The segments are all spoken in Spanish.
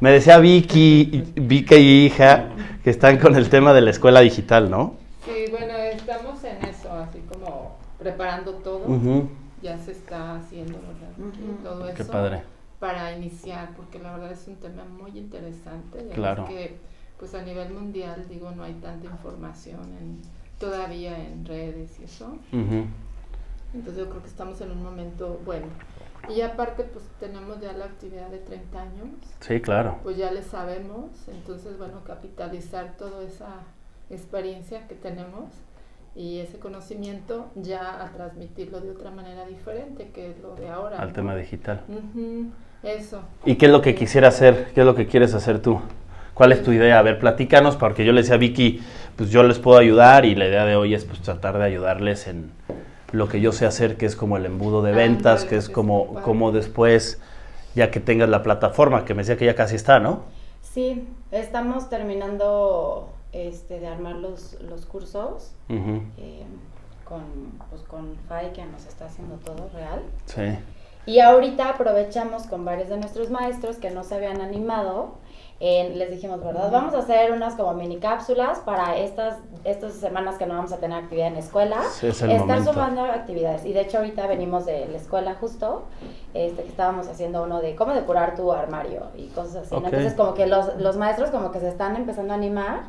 Me decía Vicky, Vicky y hija, que están con el tema de la escuela digital, ¿no? Sí, bueno, estamos en eso, así como preparando todo. Ya se está haciendo todo eso. Qué padre. Para iniciar, porque la verdad es un tema muy interesante. Claro. Que, pues a nivel mundial, digo, no hay tanta información en, todavía en redes y eso. Entonces yo creo que estamos en un momento bueno. Y aparte, pues tenemos ya la actividad de 30 años. Sí, claro. Pues ya le sabemos. Entonces, bueno, capitalizar toda esa experiencia que tenemos y ese conocimiento ya a transmitirlo de otra manera diferente que es lo de ahora. Al tema digital. Eso. ¿Y qué es lo que quisiera hacer? ¿Qué es lo que quieres hacer tú? ¿Cuál es tu idea? A ver, platícanos, porque yo le decía a Vicky, pues yo les puedo ayudar y la idea de hoy es pues tratar de ayudarles en lo que yo sé hacer, que es como el embudo de ah, ventas, que es como, como después, ya que tengas la plataforma, que me decía que ya casi está, ¿no? Sí, estamos terminando este, de armar los, los cursos eh, con, pues, con FAI, que nos está haciendo todo real. Sí. Y ahorita aprovechamos con varios de nuestros maestros que no se habían animado les dijimos, ¿verdad? Vamos a hacer unas como mini cápsulas para estas, estas semanas que no vamos a tener actividad en la escuela. Estar sumando actividades. Y de hecho ahorita venimos de la escuela justo, este, que estábamos haciendo uno de cómo decorar tu armario y cosas así. Entonces como que los, los maestros como que se están empezando a animar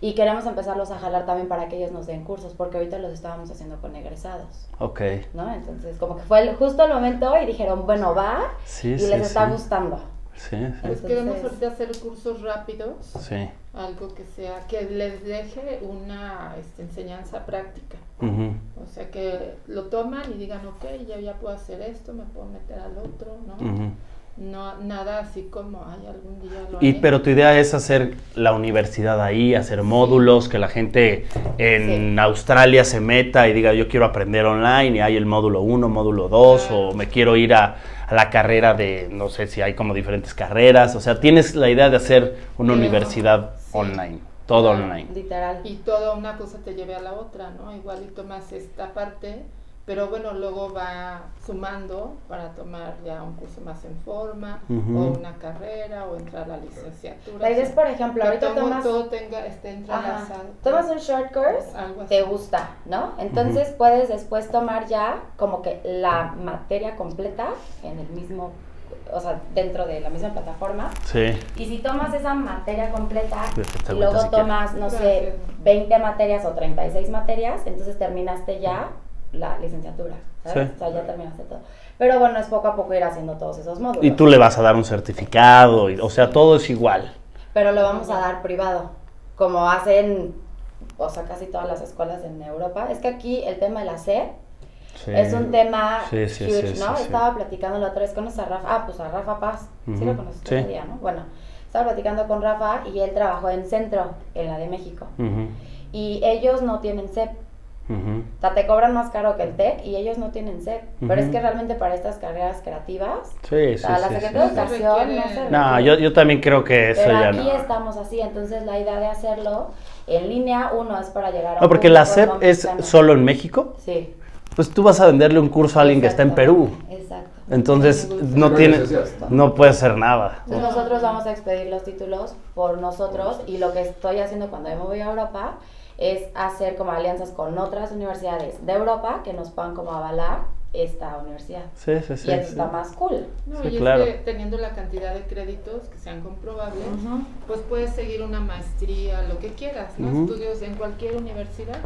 y queremos empezarlos a jalar también para que ellos nos den cursos, porque ahorita los estábamos haciendo con egresados. Ok. ¿No? Entonces, como que fue justo el momento y dijeron, bueno, va, y les está gustando. Sí, Pues queremos ahorita hacer cursos rápidos. Sí. Algo que sea, que les deje una este, enseñanza práctica. O sea, que lo toman y digan, ok, ya, ya puedo hacer esto, me puedo meter al otro, ¿no? No, nada así como, hay algún día lo Y pero tu idea es hacer la universidad ahí, hacer módulos, que la gente en Australia se meta y diga, yo quiero aprender online y hay el módulo 1, módulo 2, o me quiero ir a a la carrera de, no sé si hay como diferentes carreras, o sea, tienes la idea de hacer una universidad online, todo online. Literal. Y toda una cosa te lleve a la otra, ¿no? Igual y tomas esta parte pero bueno, luego va sumando para tomar ya un curso más en forma, o una carrera, o entrar a la licenciatura. La idea es, por ejemplo, ahorita tomas... Todo tenga, esté Tomas un short course, te gusta, ¿no? Entonces puedes después tomar ya como que la materia completa en el mismo o sea, dentro de la misma plataforma. Sí. Y si tomas esa materia completa y luego tomas, no sé, 20 materias o 36 materias, entonces terminaste ya la licenciatura, ¿sabes? O sea, ya terminaste todo. Pero bueno, es poco a poco ir haciendo todos esos módulos. Y tú le vas a dar un certificado, o sea, todo es igual. Pero lo vamos a dar privado, como hacen, o sea, casi todas las escuelas en Europa. Es que aquí el tema de la SED es un tema sí, sí, huge, ¿no? Estaba platicando la otra vez con esa Rafa, ah, pues a Rafa Paz, sí lo conoces día, ¿no? Bueno, estaba platicando con Rafa y él trabajó en Centro, en la de México. Y ellos no tienen CEP. O sea, te cobran más caro que el TEC y ellos no tienen CEP. Pero es que realmente para estas carreras creativas, sí, sí, la Secretaría de Educación no se No, yo, yo, también creo que eso Pero ya aquí estamos así, entonces la idea de hacerlo en línea, uno es para llegar a No, porque la CEP es solo en México. Sí. Pues tú vas a venderle un curso a alguien que está en Perú. Exacto. Entonces no tiene, no puede hacer nada. Entonces nosotros vamos a expedir los títulos por nosotros y lo que estoy haciendo cuando me voy a Europa es hacer como alianzas con otras universidades de Europa que nos puedan como avalar esta universidad. Sí, sí, sí. Y eso está más cool. No, y es que teniendo la cantidad de créditos que sean comprobables, pues puedes seguir una maestría, lo que quieras, ¿no? Estudios en cualquier universidad.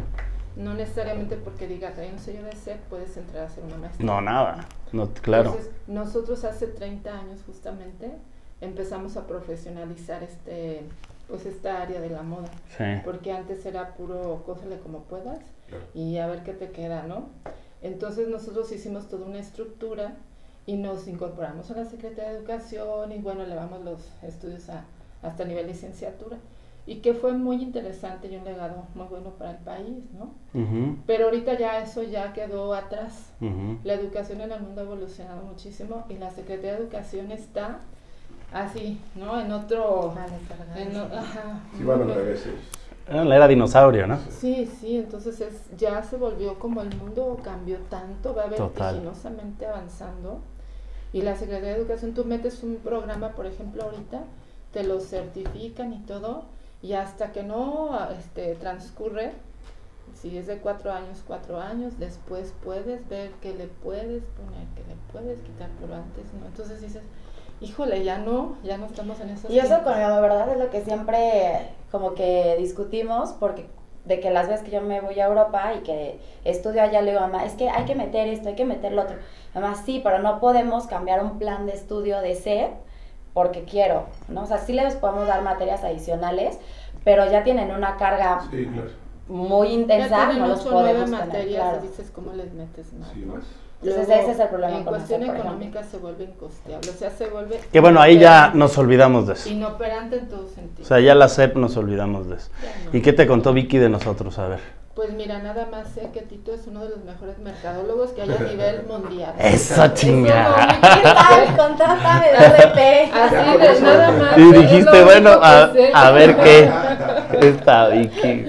No necesariamente porque digas, hay un sello de SEP, puedes entrar a hacer una maestría. No, nada. No, claro. Entonces, nosotros hace 30 años justamente empezamos a profesionalizar este pues esta área de la moda. Porque antes era puro cósale como puedas y a ver qué te queda, ¿no? Entonces nosotros hicimos toda una estructura y nos incorporamos a la Secretaría de Educación y bueno, elevamos los estudios a, hasta nivel licenciatura. Y que fue muy interesante y un legado muy bueno para el país, ¿no? Pero ahorita ya eso ya quedó atrás. La educación en el mundo ha evolucionado muchísimo y la Secretaría de Educación está así, ¿no? En otro... En, ajá, sí, bueno, a veces. La era dinosaurio, ¿no? Sí, sí, entonces es, ya se volvió como el mundo cambió tanto, va vertiginosamente avanzando. Y la Secretaría de Educación, tú metes un programa, por ejemplo, ahorita, te lo certifican y todo, y hasta que no este, transcurre, si es de cuatro años, cuatro años, después puedes ver qué le puedes poner, qué le puedes quitar, pero antes no. Entonces dices, híjole, ya no, ya no estamos en eso. Y eso con la verdad es lo que siempre como que discutimos, porque de que las veces que yo me voy a Europa y que estudio allá, le digo, mamá, es que hay que meter esto, hay que meter lo otro. Además, sí, pero no podemos cambiar un plan de estudio de C porque quiero, ¿no? O sea, sí les podemos dar materias adicionales, pero ya tienen una carga muy intensa, no los podemos materias, dices cómo les metes más, entonces ese es el problema. En cuestión económica se vuelve incosteable, o sea, se vuelve... Que bueno, ahí ya nos olvidamos de eso. Inoperante en todo sentido. O sea, ya la SEP nos olvidamos de eso. ¿Y qué te contó Vicky de nosotros? A ver. Pues mira, nada más sé que Tito es uno de los mejores mercadólogos que hay a nivel mundial. Eso chingada. Contrátame, DP. Así de nada más. Y dijiste, bueno, a, a, ver qué. Está Vicky.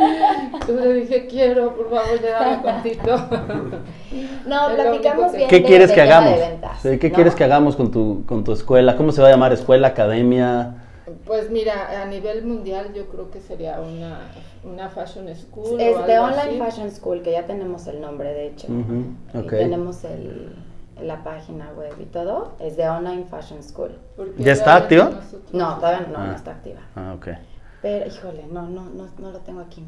Entonces le dije, quiero, por favor, llévame con Tito. No, platicamos bien. ¿Qué quieres que hagamos? ¿Qué quieres que hagamos con tu, con tu escuela? ¿Cómo se va a llamar? ¿Escuela, academia? Pues mira, a nivel mundial yo creo que sería una, una fashion school. Es de Online Fashion School, que ya tenemos el nombre, de hecho. tenemos el, la página web y todo. Es de Online Fashion School. ¿Ya está activa? No, todavía no, no ah. está activa. Ah, ok. Pero, híjole, no, no, no, no lo tengo aquí.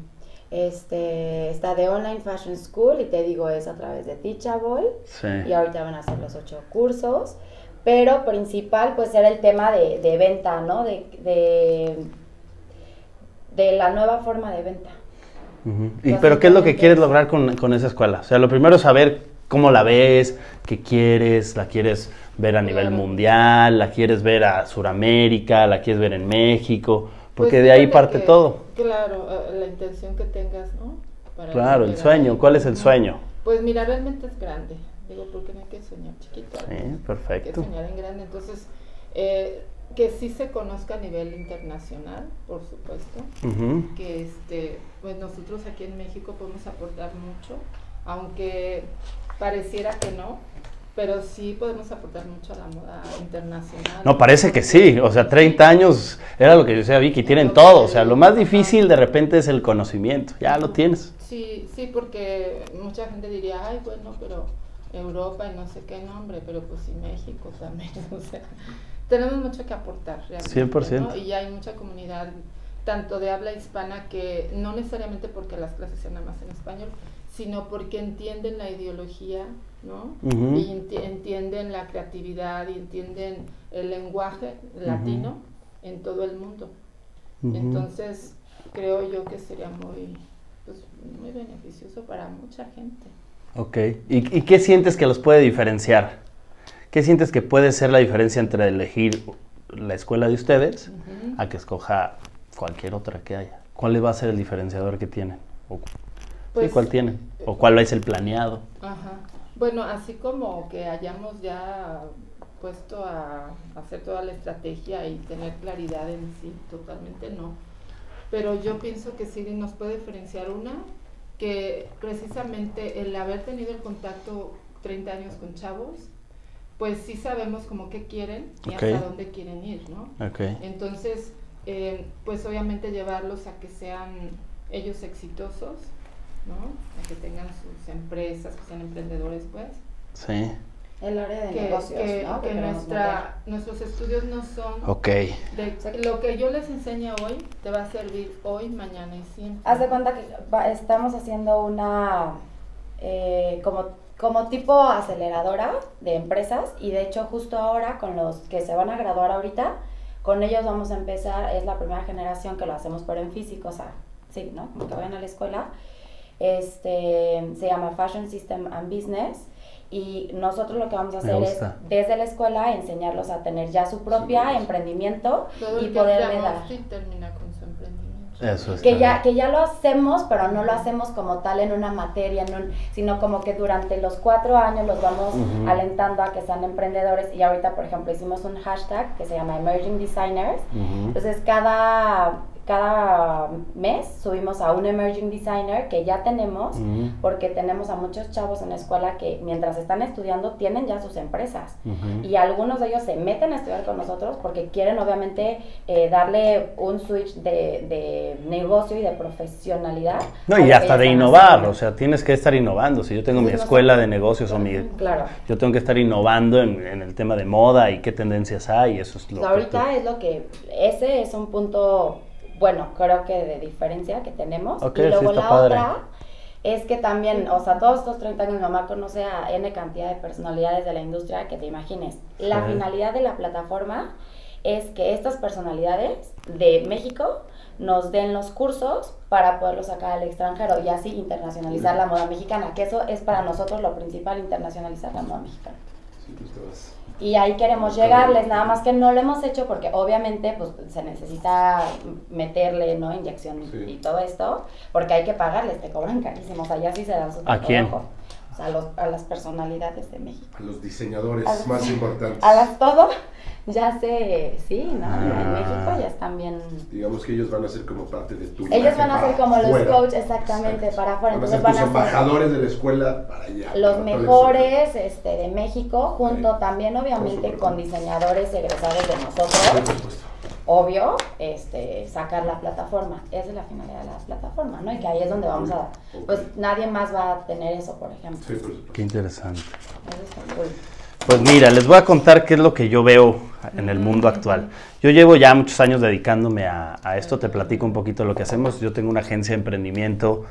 Este, está de Online Fashion School y te digo es a través de Teachable. Sí. Y ahorita van a hacer los ocho cursos. Pero principal pues era el tema de, de venta, ¿no? De, de, de, la nueva forma de venta. ¿Y pero qué es lo que quieres lograr con, con, esa escuela? O sea, lo primero es saber cómo la ves, qué quieres, la quieres ver a nivel mundial, la quieres ver a Sudamérica, la quieres ver en México. Porque pues de ahí parte todo. Claro, la intención que tengas, ¿no? claro, el sueño. ¿Cuál es el sueño? Pues mira, realmente es grande. Digo, porque no hay que soñar chiquito. Sí, perfecto. Hay que soñar en grande. Entonces, eh, que sí se conozca a nivel internacional, por supuesto. Que este, pues nosotros aquí en México podemos aportar mucho, aunque pareciera que no pero sí podemos aportar mucho a la moda internacional. No, parece que sí, o sea, 30 años era lo que yo decía Vicky, tienen todo, o sea, lo más difícil de repente es el conocimiento, ya lo tienes. Sí, sí, porque mucha gente diría, ay, bueno, pero Europa y no sé qué nombre, pero pues sí México también, o sea, tenemos mucho que aportar realmente. 100%. Y hay mucha comunidad, tanto de habla hispana, que no necesariamente porque las clases sean nada más en español, sino porque entienden la ideología, ¿no? Y entienden la creatividad y entienden el lenguaje latino en todo el mundo. Entonces, creo yo que sería muy, pues, muy beneficioso para mucha gente. Ok, ¿Y, qué sientes que los puede diferenciar? ¿Qué sientes que puede ser la diferencia entre elegir la escuela de ustedes a que escoja cualquier otra que haya? ¿Cuál va a ser el diferenciador que tienen? Pues, ¿Cuál tienen? ¿O cuál es el planeado? Ajá. Bueno, así como que hayamos ya puesto a hacer toda la estrategia y tener claridad en sí, totalmente no. Pero yo pienso que sí nos puede diferenciar una, que precisamente el haber tenido el contacto 30 años con chavos, pues sí sabemos como qué quieren y hasta dónde quieren ir, ¿no? Okay. Entonces, eh, pues obviamente llevarlos a que sean ellos exitosos ¿no? A que tengan sus empresas, que sean emprendedores, pues. Sí. El área de negocios, ¿no? que nuestra, nuestros estudios no son Ok. de lo que yo les enseño hoy te va a servir hoy, mañana y siempre. Haz de cuenta que estamos haciendo una eh, como, como tipo aceleradora de empresas y de hecho justo ahora con los que se van a graduar ahorita, con ellos vamos a empezar, es la primera generación que lo hacemos pero en físico, o sea, sí, ¿no? Que vayan a la escuela este, se llama Fashion System and Business. Y nosotros lo que vamos a hacer es, desde la escuela, enseñarlos a tener ya su propia emprendimiento y poder dar. termina con su emprendimiento. Eso es que ya que ya lo hacemos pero no lo hacemos como tal en una materia sino como que durante los cuatro años los vamos alentando a que sean emprendedores y ahorita por ejemplo hicimos un hashtag que se llama emerging designers entonces cada cada mes subimos a un emerging designer que ya tenemos, porque tenemos a muchos chavos en la escuela que mientras están estudiando tienen ya sus empresas. Y algunos de ellos se meten a estudiar con nosotros porque quieren obviamente eh, darle un switch de, de, negocio y de profesionalidad. No, y hasta de innovar, o sea, tienes que estar innovando. Si yo tengo mi escuela de negocios o mi... Claro. Yo tengo que estar innovando en, en, el tema de moda y qué tendencias hay, eso es lo Ahorita es lo que... Ese es un punto bueno, creo que de diferencia que tenemos. y luego la otra es que también, o sea, todos estos 30 años mi mamá conoce a N cantidad de personalidades de la industria que te imagines. La finalidad de la plataforma es que estas personalidades de México nos den los cursos para poderlos sacar al extranjero y así internacionalizar la moda mexicana, que eso es para nosotros lo principal, internacionalizar la moda mexicana. Sí, pues y ahí queremos llegarles, nada más que no lo hemos hecho porque obviamente pues se necesita meterle, ¿no? Inyección y todo esto, porque hay que pagarles, te cobran carísimos, allá sí se dan su ¿A quién? O sea, a, los, a las personalidades de México. A los diseñadores más importantes. A las todo ya sé, sí, ¿no? en México ya están bien. Digamos que ellos van a ser como parte de tu. Ellos van a ser como los coaches, exactamente, para afuera. Entonces van a ser embajadores de la escuela para allá. Los mejores este, de México, junto también, obviamente, con diseñadores egresados de nosotros. Obvio, este, sacar la plataforma. Esa es la finalidad de la plataforma, ¿no? Y que ahí es donde vamos a. Pues nadie más va a tener eso, por ejemplo. Sí, Qué interesante. Pues mira, les voy a contar qué es lo que yo veo en el mundo actual. Yo llevo ya muchos años dedicándome a, esto, te platico un poquito lo que hacemos. Yo tengo una agencia de emprendimiento,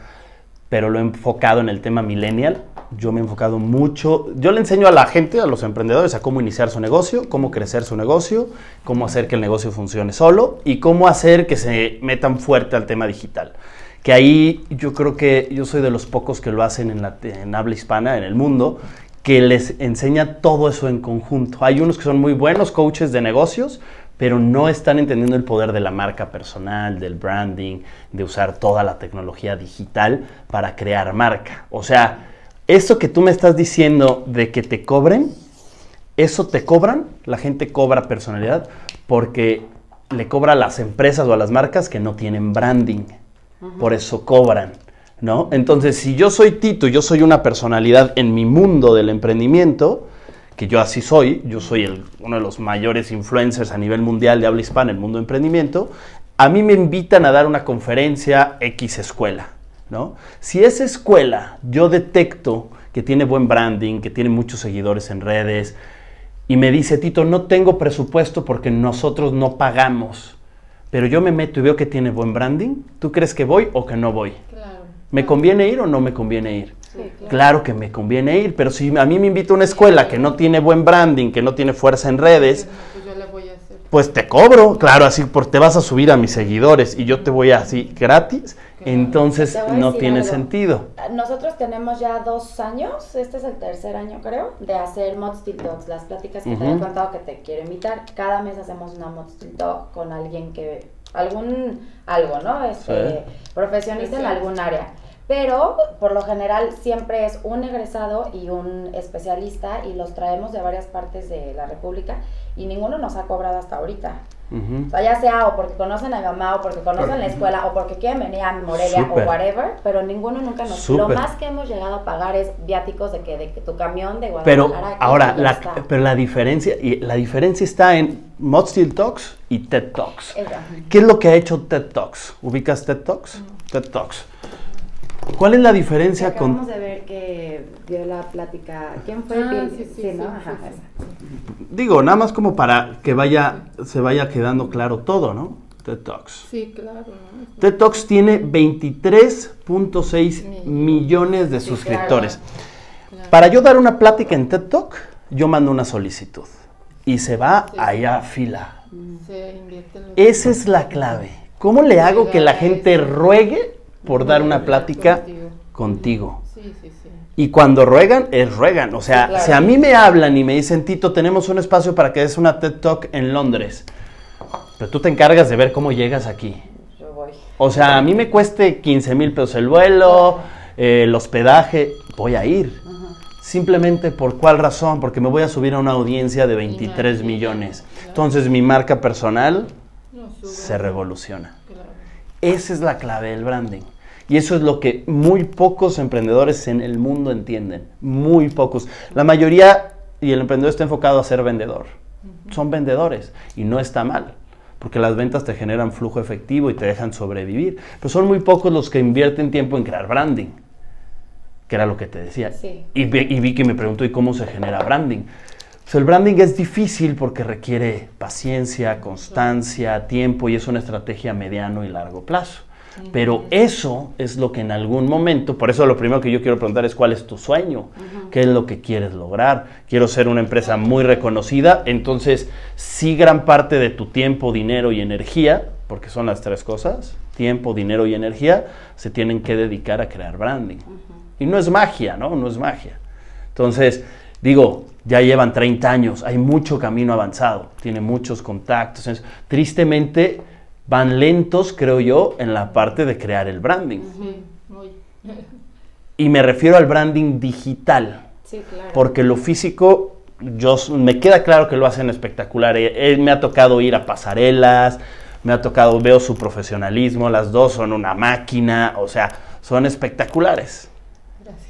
pero lo he enfocado en el tema millennial. Yo me he enfocado mucho, yo le enseño a la gente, a los emprendedores, a cómo iniciar su negocio, cómo crecer su negocio, cómo hacer que el negocio funcione solo y cómo hacer que se metan fuerte al tema digital que ahí yo creo que yo soy de los pocos que lo hacen en, la, en habla hispana, en el mundo, que les enseña todo eso en conjunto. Hay unos que son muy buenos coaches de negocios, pero no están entendiendo el poder de la marca personal, del branding, de usar toda la tecnología digital para crear marca. O sea, eso que tú me estás diciendo de que te cobren, eso te cobran, la gente cobra personalidad porque le cobra a las empresas o a las marcas que no tienen branding. Por eso cobran. ¿no? Entonces, si yo soy Tito, yo soy una personalidad en mi mundo del emprendimiento, que yo así soy, yo soy uno de los mayores influencers a nivel mundial de habla hispana en el mundo del emprendimiento, a mí me invitan a dar una conferencia X escuela, ¿no? Si esa escuela yo detecto que tiene buen branding, que tiene muchos seguidores en redes, y me dice, Tito, no tengo presupuesto porque nosotros no pagamos, pero yo me meto y veo que tiene buen branding, ¿tú crees que voy o que no voy? ¿Me conviene ir o no me conviene ir? Claro. que me conviene ir, pero si a mí me invita a una escuela que no tiene buen branding, que no tiene fuerza en redes, pues, pues te cobro, claro, así porque te vas a subir a mis seguidores y yo te voy así gratis, entonces no tiene sentido. Nosotros tenemos ya dos años, este es el tercer año creo, de hacer Mod Talks, las pláticas que te he contado que te quiero invitar. Cada mes hacemos una Mod Talk con alguien que, algún, algo, ¿no? Este, Profesionista en algún área pero por lo general siempre es un egresado y un especialista y los traemos de varias partes de la República y ninguno nos ha cobrado hasta ahorita. O sea, ya sea o porque conocen a mi mamá o porque conocen la escuela o porque quieren venir a Morelia o whatever, pero ninguno nunca nos... Lo más que hemos llegado a pagar es viáticos de que, de que tu camión de Guadalajara... Pero ahora, la, pero la diferencia, y la diferencia está en Mod Talks y TED Talks. ¿Qué es lo que ha hecho TED Talks? ¿Ubicas TED Talks? TED Talks. ¿Cuál es la diferencia Acabamos con...? de ver que dio la plática... ¿Quién fue? Ah, sí, sí, ¿no? Digo, nada más como para que vaya, se vaya quedando claro todo, ¿no? TED Talks. Sí, claro. TED Talks tiene 23.6 millones de suscriptores. Para yo dar una plática en TED Talk, yo mando una solicitud y se va allá a fila. Esa es la clave. ¿Cómo le hago que la gente ruegue por dar una plática contigo. Y cuando ruegan, es ruegan. O sea, si a mí me hablan y me dicen, Tito, tenemos un espacio para que des una TED Talk en Londres, pero tú te encargas de ver cómo llegas aquí. Yo voy. O sea, a mí me cueste 15 mil pesos el vuelo, eh, el hospedaje, voy a ir. Simplemente por cuál razón, porque me voy a subir a una audiencia de 23 millones. Entonces mi marca personal se revoluciona. Esa es la clave del branding. Y eso es lo que muy pocos emprendedores en el mundo entienden. Muy pocos. La mayoría, y el emprendedor está enfocado a ser vendedor. Son vendedores y no está mal porque las ventas te generan flujo efectivo y te dejan sobrevivir. Pero son muy pocos los que invierten tiempo en crear branding, que era lo que te decía. Y, vi, que me preguntó, ¿y cómo se genera branding? El branding es difícil porque requiere paciencia, constancia, tiempo y es una estrategia a mediano y largo plazo. Pero eso es lo que en algún momento, por eso lo primero que yo quiero preguntar es cuál es tu sueño, qué es lo que quieres lograr. Quiero ser una empresa muy reconocida, entonces sí gran parte de tu tiempo, dinero y energía, porque son las tres cosas, tiempo, dinero y energía, se tienen que dedicar a crear branding. Y no es magia, ¿no? No es magia. Entonces, digo, ya llevan 30 años, hay mucho camino avanzado, tiene muchos contactos. tristemente van lentos, creo yo, en la parte de crear el branding. y me refiero al branding digital. Sí, claro. Porque lo físico, yo, me queda claro que lo hacen espectacular. Eh, eh, me ha tocado ir a pasarelas, me ha tocado, veo su profesionalismo, las dos son una máquina, o sea, son espectaculares.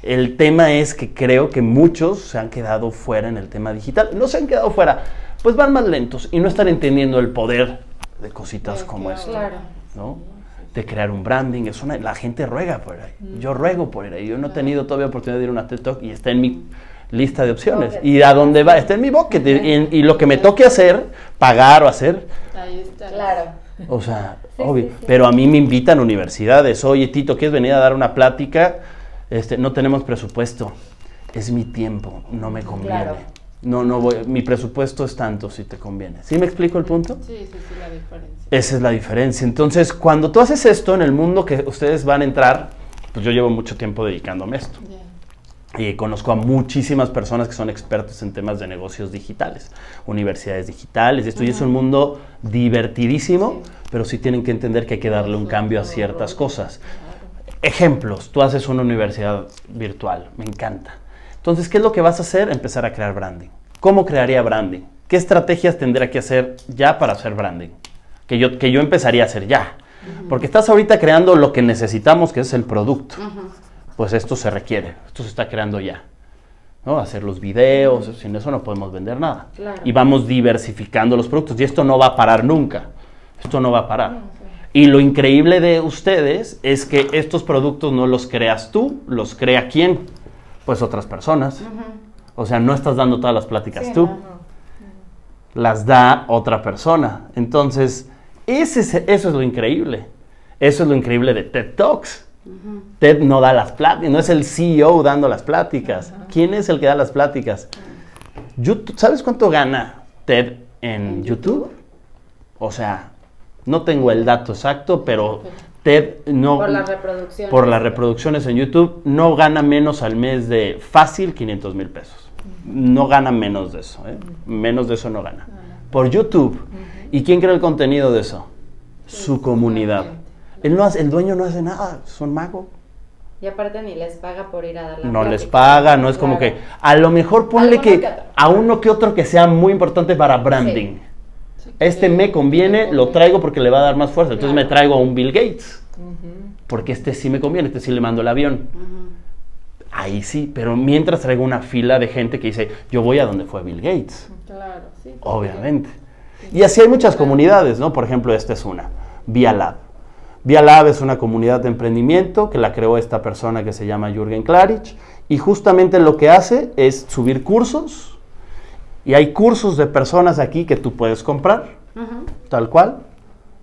El tema es que creo que muchos se han quedado fuera en el tema digital. No se han quedado fuera, pues van más lentos y no están entendiendo el poder de cositas como esto, ¿no? De crear un branding, es una, la gente ruega por ahí. Yo ruego por ahí. Yo no he tenido todavía oportunidad de ir a una TED Talk y está en mi lista de opciones. Y a dónde va, está en mi bucket. Y, lo que me toque hacer, pagar o hacer. Ahí está. Claro. O sea, obvio. Pero a mí me invitan a universidades. Oye, Tito, ¿quieres venir a dar una plática? Este, no tenemos presupuesto. Es mi tiempo, no me conviene no, no voy, mi presupuesto es tanto si te conviene. ¿Sí me explico el punto? Sí, sí, sí, la diferencia. Esa es la diferencia. Entonces, cuando tú haces esto en el mundo que ustedes van a entrar, pues yo llevo mucho tiempo dedicándome a esto. Y conozco a muchísimas personas que son expertos en temas de negocios digitales, universidades digitales, y esto y es un mundo divertidísimo, pero sí tienen que entender que hay que darle un cambio a ciertas cosas. Ejemplos, tú haces una universidad virtual, me encanta entonces, ¿qué es lo que vas a hacer? Empezar a crear branding. ¿Cómo crearía branding? ¿Qué estrategias tendría que hacer ya para hacer branding? Que yo, que yo empezaría a hacer ya. Porque estás ahorita creando lo que necesitamos, que es el producto. Pues esto se requiere, esto se está creando ya. ¿no? Hacer los videos, sin eso no podemos vender nada. Y vamos diversificando los productos. Y esto no va a parar nunca. Esto no va a parar. Y lo increíble de ustedes es que estos productos no los creas tú, los crea quién pues otras personas. O sea, no estás dando todas las pláticas tú. Las da otra persona. Entonces, ese eso es lo increíble. Eso es lo increíble de TED Talks. TED no da las pláticas, no es el CEO dando las pláticas. ¿Quién es el que da las pláticas? YouTube, ¿Sabes cuánto gana TED en YouTube? O sea, no tengo el dato exacto, pero TED no... Por las reproducciones. Por las reproducciones en YouTube, no gana menos al mes de fácil 500 mil pesos. No gana menos de eso, ¿eh? Menos de eso no gana. Por YouTube. ¿Y quién crea el contenido de eso? Su comunidad. Él no hace, el dueño no hace nada, son mago. Y aparte ni les paga por ir a dar la No les paga, no es como que... A lo mejor ponle que, a uno que otro que sea muy importante para branding este me conviene, lo traigo porque le va a dar más fuerza. Entonces me traigo a un Bill Gates. Porque este sí me conviene, este sí le mando el avión. Ahí sí, pero mientras traigo una fila de gente que dice, yo voy a donde fue Bill Gates. Claro, sí. Obviamente. Y así hay muchas comunidades, ¿no? Por ejemplo, esta es una, Via Lab. Via Lab es una comunidad de emprendimiento que la creó esta persona que se llama Jürgen Klarich y justamente lo que hace es subir cursos y hay cursos de personas aquí que tú puedes comprar, tal cual.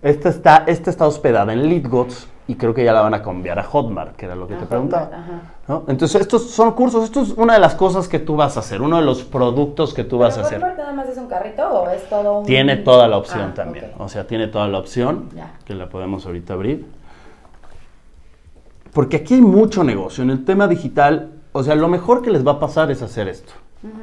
Esta está, esta está hospedada en LeadGods y creo que ya la van a cambiar a Hotmart, que era lo que te preguntaba. Entonces, estos son cursos, esto es una de las cosas que tú vas a hacer, uno de los productos que tú vas a hacer. ¿Hotmart nada más es un carrito o es todo un...? Tiene toda la opción ah, también, o sea, tiene toda la opción, que la podemos ahorita abrir. Porque aquí hay mucho negocio, en el tema digital, o sea, lo mejor que les va a pasar es hacer esto.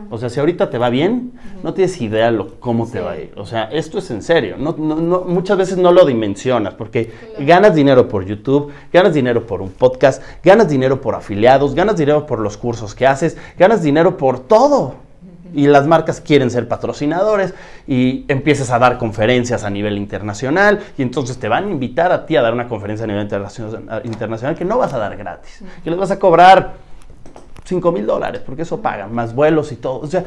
O sea, si ahorita te va bien, no tienes idea lo, cómo te va a ir. O sea, esto es en serio. No, no, muchas veces no lo dimensionas porque ganas dinero por YouTube, ganas dinero por un podcast, ganas dinero por afiliados, ganas dinero por los cursos que haces, ganas dinero por todo. Y las marcas quieren ser patrocinadores y empiezas a dar conferencias a nivel internacional y entonces te van a invitar a ti a dar una conferencia a nivel internacional que no vas a dar gratis, que les vas a cobrar 5 mil dólares, porque eso pagan, más vuelos y todo. O sea,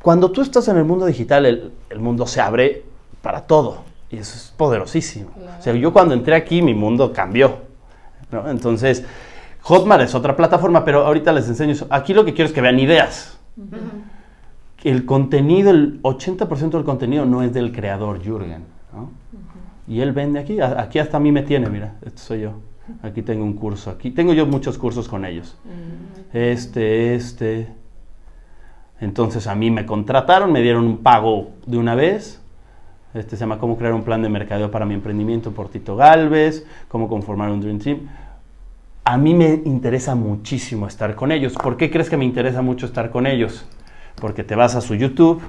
cuando tú estás en el mundo digital, el, el mundo se abre para todo y eso es poderosísimo. O sea, yo cuando entré aquí mi mundo cambió. ¿no? Entonces, Hotmart es otra plataforma, pero ahorita les enseño eso. Aquí lo que quiero es que vean ideas. El contenido, el 80% del contenido no es del creador Jürgen. Y él vende aquí. Aquí hasta a mí me tiene, mira, este soy yo. Aquí tengo un curso. Aquí tengo yo muchos cursos con ellos. Este, este. Entonces a mí me contrataron, me dieron un pago de una vez. Este se llama Cómo crear un plan de mercadeo para mi emprendimiento por Tito Galvez, cómo conformar un Dream Team a mí me interesa muchísimo estar con ellos. ¿Por qué crees que me interesa mucho estar con ellos? Porque te vas a su YouTube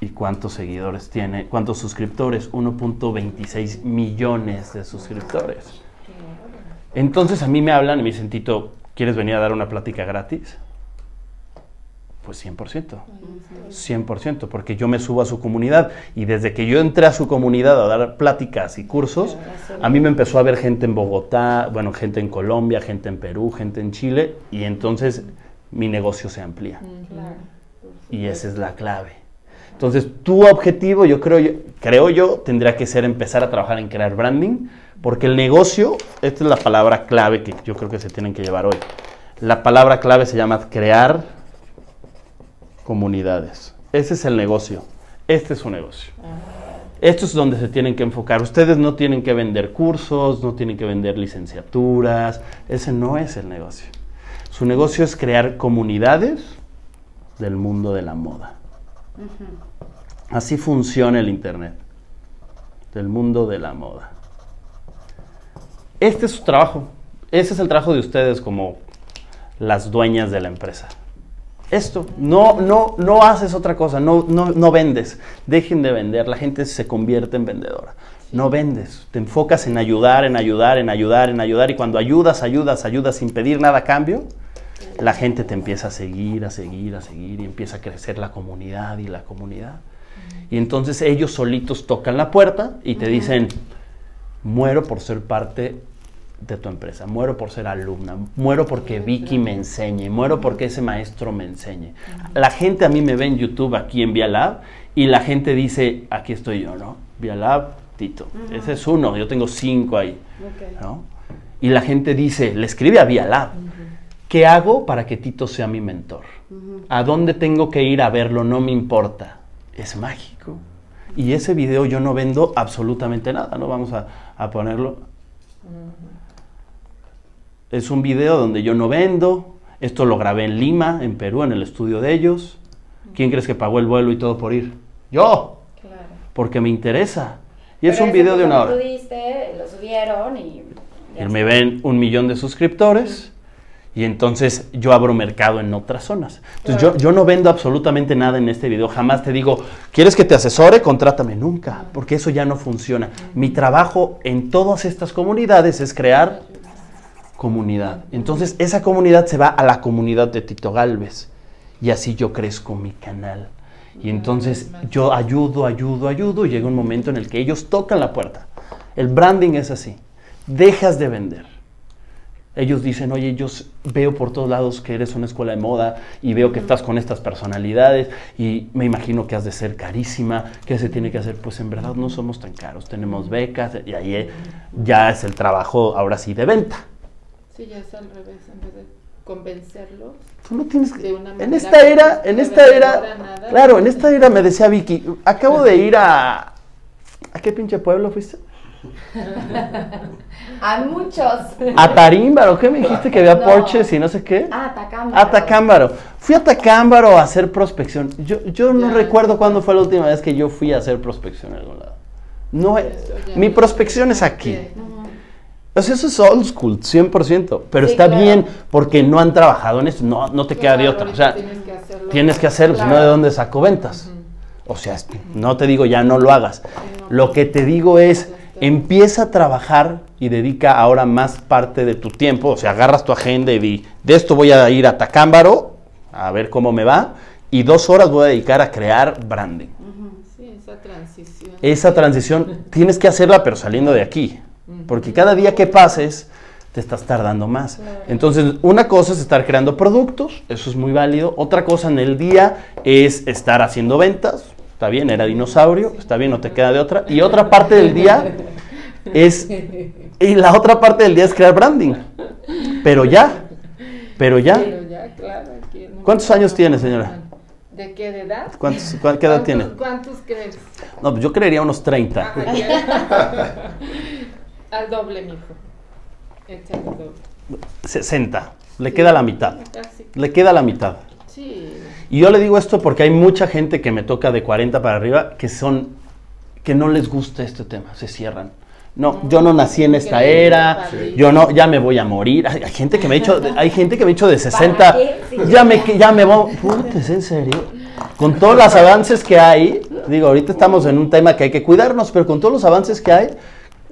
y cuántos seguidores tiene, cuántos suscriptores, 1.26 millones de suscriptores. Entonces a mí me hablan y me dicen, Tito, ¿quieres venir a dar una plática gratis? Pues 100%, 100%, porque yo me subo a su comunidad y desde que yo entré a su comunidad a dar pláticas y cursos, a mí me empezó a ver gente en Bogotá, bueno, gente en Colombia, gente en Perú, gente en Chile y entonces mi negocio se amplía. Y esa es la clave. Entonces, tu objetivo, yo creo, yo creo yo, tendría que ser empezar a trabajar en crear branding, porque el negocio, esta es la palabra clave que yo creo que se tienen que llevar hoy. La palabra clave se llama crear comunidades. Ese es el negocio. Este es su negocio. Esto es donde se tienen que enfocar. Ustedes no tienen que vender cursos, no tienen que vender licenciaturas. Ese no es el negocio. Su negocio es crear comunidades del mundo de la moda. Así funciona el Internet. Del mundo de la moda. Este es su trabajo. Ese es el trabajo de ustedes como las dueñas de la empresa esto, no, no, no haces otra cosa, no, no, no vendes, dejen de vender, la gente se convierte en vendedora. No vendes, te enfocas en ayudar, en ayudar, en ayudar, en ayudar y cuando ayudas, ayudas, ayudas sin pedir nada a cambio, la gente te empieza a seguir, a seguir, a seguir y empieza a crecer la comunidad y la comunidad. Y entonces ellos solitos tocan la puerta y te dicen, muero por ser parte de tu empresa, muero por ser alumna, muero porque Vicky me enseñe, muero porque ese maestro me enseñe. La gente a mí me ve en YouTube aquí en Vialab y la gente dice, aquí estoy yo, ¿no? Vialab, Tito. Ese es uno, yo tengo cinco ahí. ¿no? Y la gente dice, le escribe a Vialab, ¿qué hago para que Tito sea mi mentor? ¿A dónde tengo que ir a verlo? No me importa. Es mágico. Y ese video yo no vendo absolutamente nada, ¿no? Vamos a, a ponerlo. Es un video donde yo no vendo. Esto lo grabé en Lima, en Perú, en el estudio de ellos. ¿Quién crees que pagó el vuelo y todo por ir? Yo. Claro. Porque me interesa. Y es un video de una hora. lo subieron y... y me ven un millón de suscriptores. Y entonces yo abro mercado en otras zonas. Entonces yo, yo, no vendo absolutamente nada en este video. Jamás te digo, ¿quieres que te asesore? Contrátame. Nunca, porque eso ya no funciona. Mi trabajo en todas estas comunidades es crear comunidad. Entonces esa comunidad se va a la comunidad de Tito Galvez y así yo crezco mi canal. Y entonces yo ayudo, ayudo, ayudo y llega un momento en el que ellos tocan la puerta. El branding es así. Dejas de vender. Ellos dicen, oye, yo veo por todos lados que eres una escuela de moda y veo que estás con estas personalidades y me imagino que has de ser carísima. ¿Qué se tiene que hacer? Pues en verdad no somos tan caros. Tenemos becas y ahí ya es el trabajo ahora sí de venta. Sí, ya es al revés, en vez de convencerlos. Tú no tienes que... En esta era, en esta era, claro, en esta era me decía Vicky, acabo de ir a... ¿A qué pinche pueblo fuiste? a muchos. A Tarímbaro, ¿qué me dijiste que había porches y no sé qué? Ah, Tacámbaro. A Tacámbaro. Fui a Tacámbaro a hacer prospección. Yo, yo no recuerdo cuándo fue la última vez que yo fui a hacer prospección en algún lado. No, mi prospección es aquí. Pues eso es old school, 100%, pero está bien porque no han trabajado en esto, no, no te queda de otra. O sea, tienes que hacerlo, si no, ¿de dónde saco ventas? O sea, no te digo ya no lo hagas. Lo que te digo es, empieza a trabajar y dedica ahora más parte de tu tiempo. O sea, agarras tu agenda y di, de esto voy a ir a Tacámbaro, a ver cómo me va, y dos horas voy a dedicar a crear branding. Sí, esa transición. Esa transición tienes que hacerla, pero saliendo de aquí. Porque cada día que pases, te estás tardando más. Entonces, una cosa es estar creando productos, eso es muy válido. Otra cosa en el día es estar haciendo ventas, está bien, era dinosaurio, está bien, no te queda de otra. Y otra parte del día es, y la otra parte del día es crear branding. Pero ya, pero ya. Pero ya, claro. ¿Cuántos años tiene, señora? ¿De qué edad? ¿Cuántos, ¿Qué edad tiene? ¿Cuántos crees? No, pues yo creería unos 30. Al doble, mijo. 60. Le queda la mitad. Le queda la mitad. Sí. Y yo le digo esto porque hay mucha gente que me toca de 40 para arriba que son que no les gusta este tema, se cierran. No, yo no nací en esta era, yo no, ya me voy a morir. Hay, gente que me ha hecho, hay gente que me ha hecho de 60, ya me, ya me voy, ¿es en serio? Con todos los avances que hay, digo, ahorita estamos en un tema que hay que cuidarnos, pero con todos los avances que hay,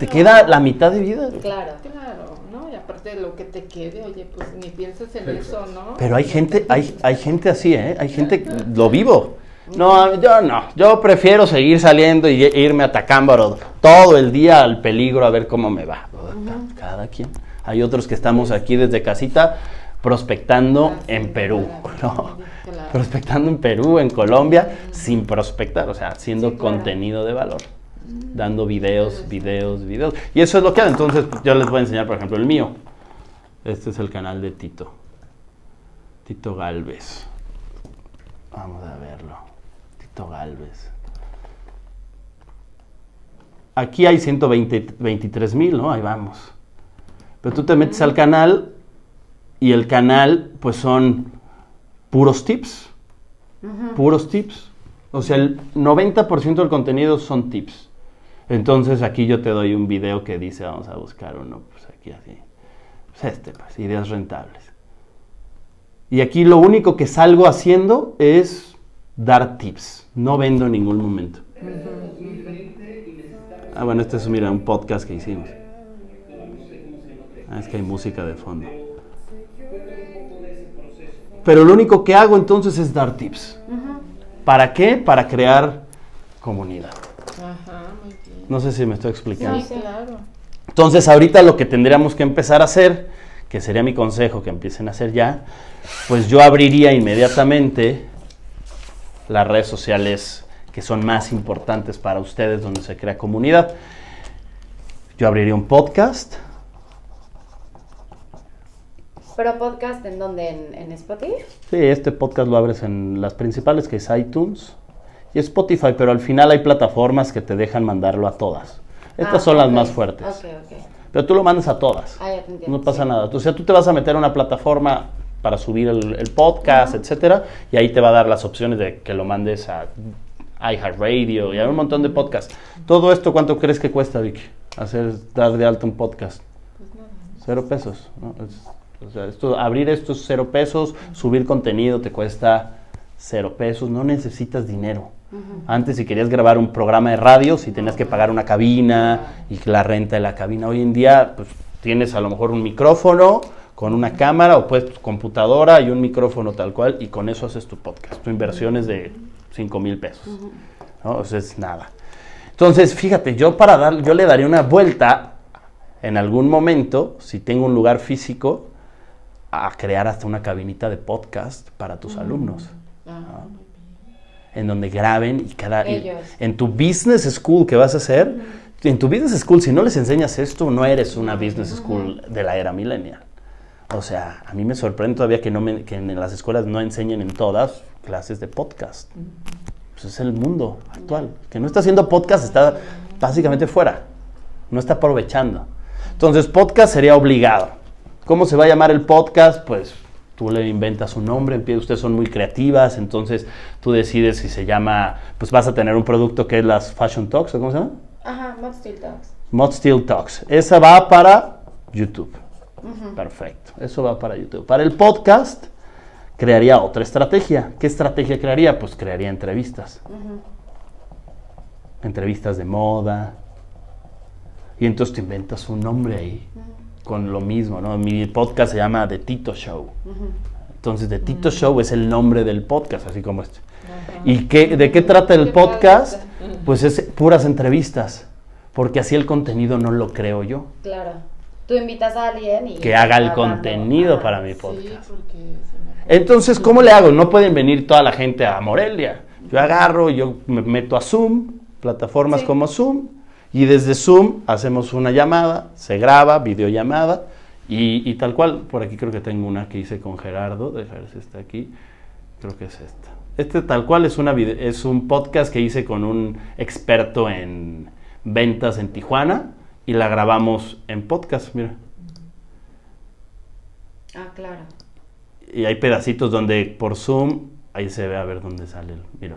te queda la mitad de vida. Claro, claro, ¿no? Y aparte de lo que te quede, oye, pues ni piensas en eso, ¿no? Pero hay gente, hay, hay gente así, ¿eh? Hay gente, lo vivo. No, yo no. Yo prefiero seguir saliendo y irme a Tacámbaro todo el día al peligro a ver cómo me va. Cada quien. Hay otros que estamos aquí desde casita prospectando en Perú, Prospectando en Perú, en Colombia, sin prospectar, o sea, haciendo contenido de valor. Dando videos, videos, videos. Y eso es lo que hago. Entonces, yo les voy a enseñar, por ejemplo, el mío. Este es el canal de Tito. Tito Galvez. Vamos a verlo. Galvez. Aquí hay 123 mil, ¿no? Ahí vamos. Pero tú te metes al canal y el canal, pues son puros tips. Puros tips. O sea, el 90% del contenido son tips. Entonces aquí yo te doy un video que dice, vamos a buscar uno, pues aquí así. Pues este, pues, ideas rentables. Y aquí lo único que salgo haciendo es dar tips. No vendo en ningún momento. Ah, bueno, este es, mira, un podcast que hicimos. Ah, es que hay música de fondo. Pero lo único que hago entonces es dar tips. ¿Para qué? Para crear comunidad. No sé si me estoy explicando. Entonces ahorita lo que tendríamos que empezar a hacer, que sería mi consejo que empiecen a hacer ya, pues yo abriría inmediatamente las redes sociales que son más importantes para ustedes, donde se crea comunidad. Yo abriría un podcast. ¿Pero podcast en dónde? ¿En, Spotify? Sí, este podcast lo abres en las principales, que es iTunes y Spotify, pero al final hay plataformas que te dejan mandarlo a todas. Estas ah, son las más fuertes. Pero tú lo mandas a todas. Ah, no pasa nada. O sea, tú te vas a meter a una plataforma para subir el, podcast, etcétera, y ahí te va a dar las opciones de que lo mandes a iHeartRadio y hay un montón de podcasts. Todo esto, ¿cuánto crees que cuesta, Vicky? Hacer, dar de alto un podcast. Cero pesos. o sea, esto, abrir esto es cero pesos, subir contenido te cuesta cero pesos, no necesitas dinero. Antes si querías grabar un programa de radio, si tenías que pagar una cabina y la renta de la cabina. Hoy en día, pues tienes a lo mejor un micrófono, con una cámara o pues tu computadora y un micrófono tal cual y con eso haces tu podcast. Tu inversión es de 5 mil pesos. ¿no? O sea, es nada. Entonces, fíjate, yo para dar, yo le daría una vuelta en algún momento, si tengo un lugar físico, a crear hasta una cabinita de podcast para tus alumnos. Ah, en donde graben y cada... En tu business school que vas a hacer, en tu business school, si no les enseñas esto, no eres una business school de la era millennial. O sea, a mí me sorprende todavía que, no que en las escuelas no enseñen en todas clases de podcast. Pues es el mundo actual. Que no está haciendo podcast está básicamente fuera. No está aprovechando. Entonces, podcast sería obligado. ¿Cómo se va a llamar el podcast? Pues tú le inventas un nombre, ustedes son muy creativas, entonces tú decides si se llama, pues vas a tener un producto que es las Fashion Talks, ¿cómo se llama? Ajá, Mod Steel Talks. Mod Steel Talks. Esa va para YouTube. Perfecto, eso va para YouTube. Para el podcast, crearía otra estrategia. ¿Qué estrategia crearía? Pues crearía entrevistas. Entrevistas de moda. Y entonces te inventas un nombre ahí con lo mismo, ¿no? Mi podcast se llama The Tito Show. Entonces, The Tito Show es el nombre del podcast, así como este. ¿Y qué, de qué trata el podcast? Pues es puras entrevistas, porque así el contenido no lo creo yo. Claro. Tú invitas a alguien y... Que haga el contenido para mi podcast. Entonces, ¿cómo le hago? No pueden venir toda la gente a Morelia. Yo agarro, yo me meto a Zoom, plataformas como Zoom, y desde Zoom hacemos una llamada, se graba, videollamada, y, y, tal cual, por aquí creo que tengo una que hice con Gerardo, déjame ver si está aquí, creo que es esta. Este tal cual es, una es un podcast que hice con un experto en ventas en Tijuana y la grabamos en podcast, mira. Ah, claro. Y hay pedacitos donde por Zoom, ahí se ve a ver dónde sale el, mira.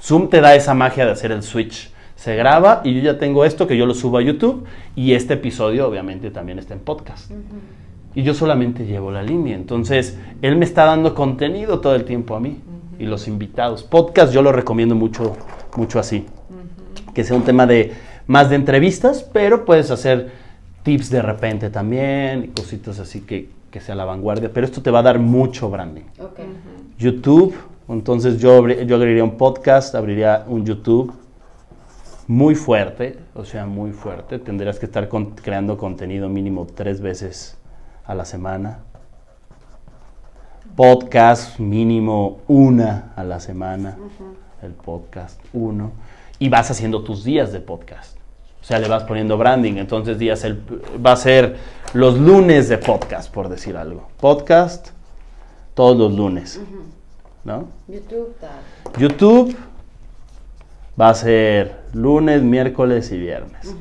Zoom te da esa magia de hacer el switch. Se graba y yo ya tengo esto que yo lo subo a YouTube y este episodio obviamente también está en podcast. Y yo solamente llevo la línea. Entonces, él me está dando contenido todo el tiempo a mí y los invitados. Podcast yo lo recomiendo mucho, mucho así. Que sea un tema de más de entrevistas, pero puedes hacer tips de repente también, cositas así que, que sea la vanguardia. Pero esto te va a dar mucho branding. YouTube, entonces yo, yo abriría un podcast, abriría un YouTube muy fuerte, o sea, muy fuerte. Tendrías que estar creando contenido mínimo tres veces a la semana podcast mínimo una a la semana, el podcast uno, y vas haciendo tus días de podcast. O sea, le vas poniendo branding, entonces días el, va a ser los lunes de podcast, por decir algo. Podcast todos los lunes. ¿No? YouTube. YouTube va a ser lunes, miércoles y viernes.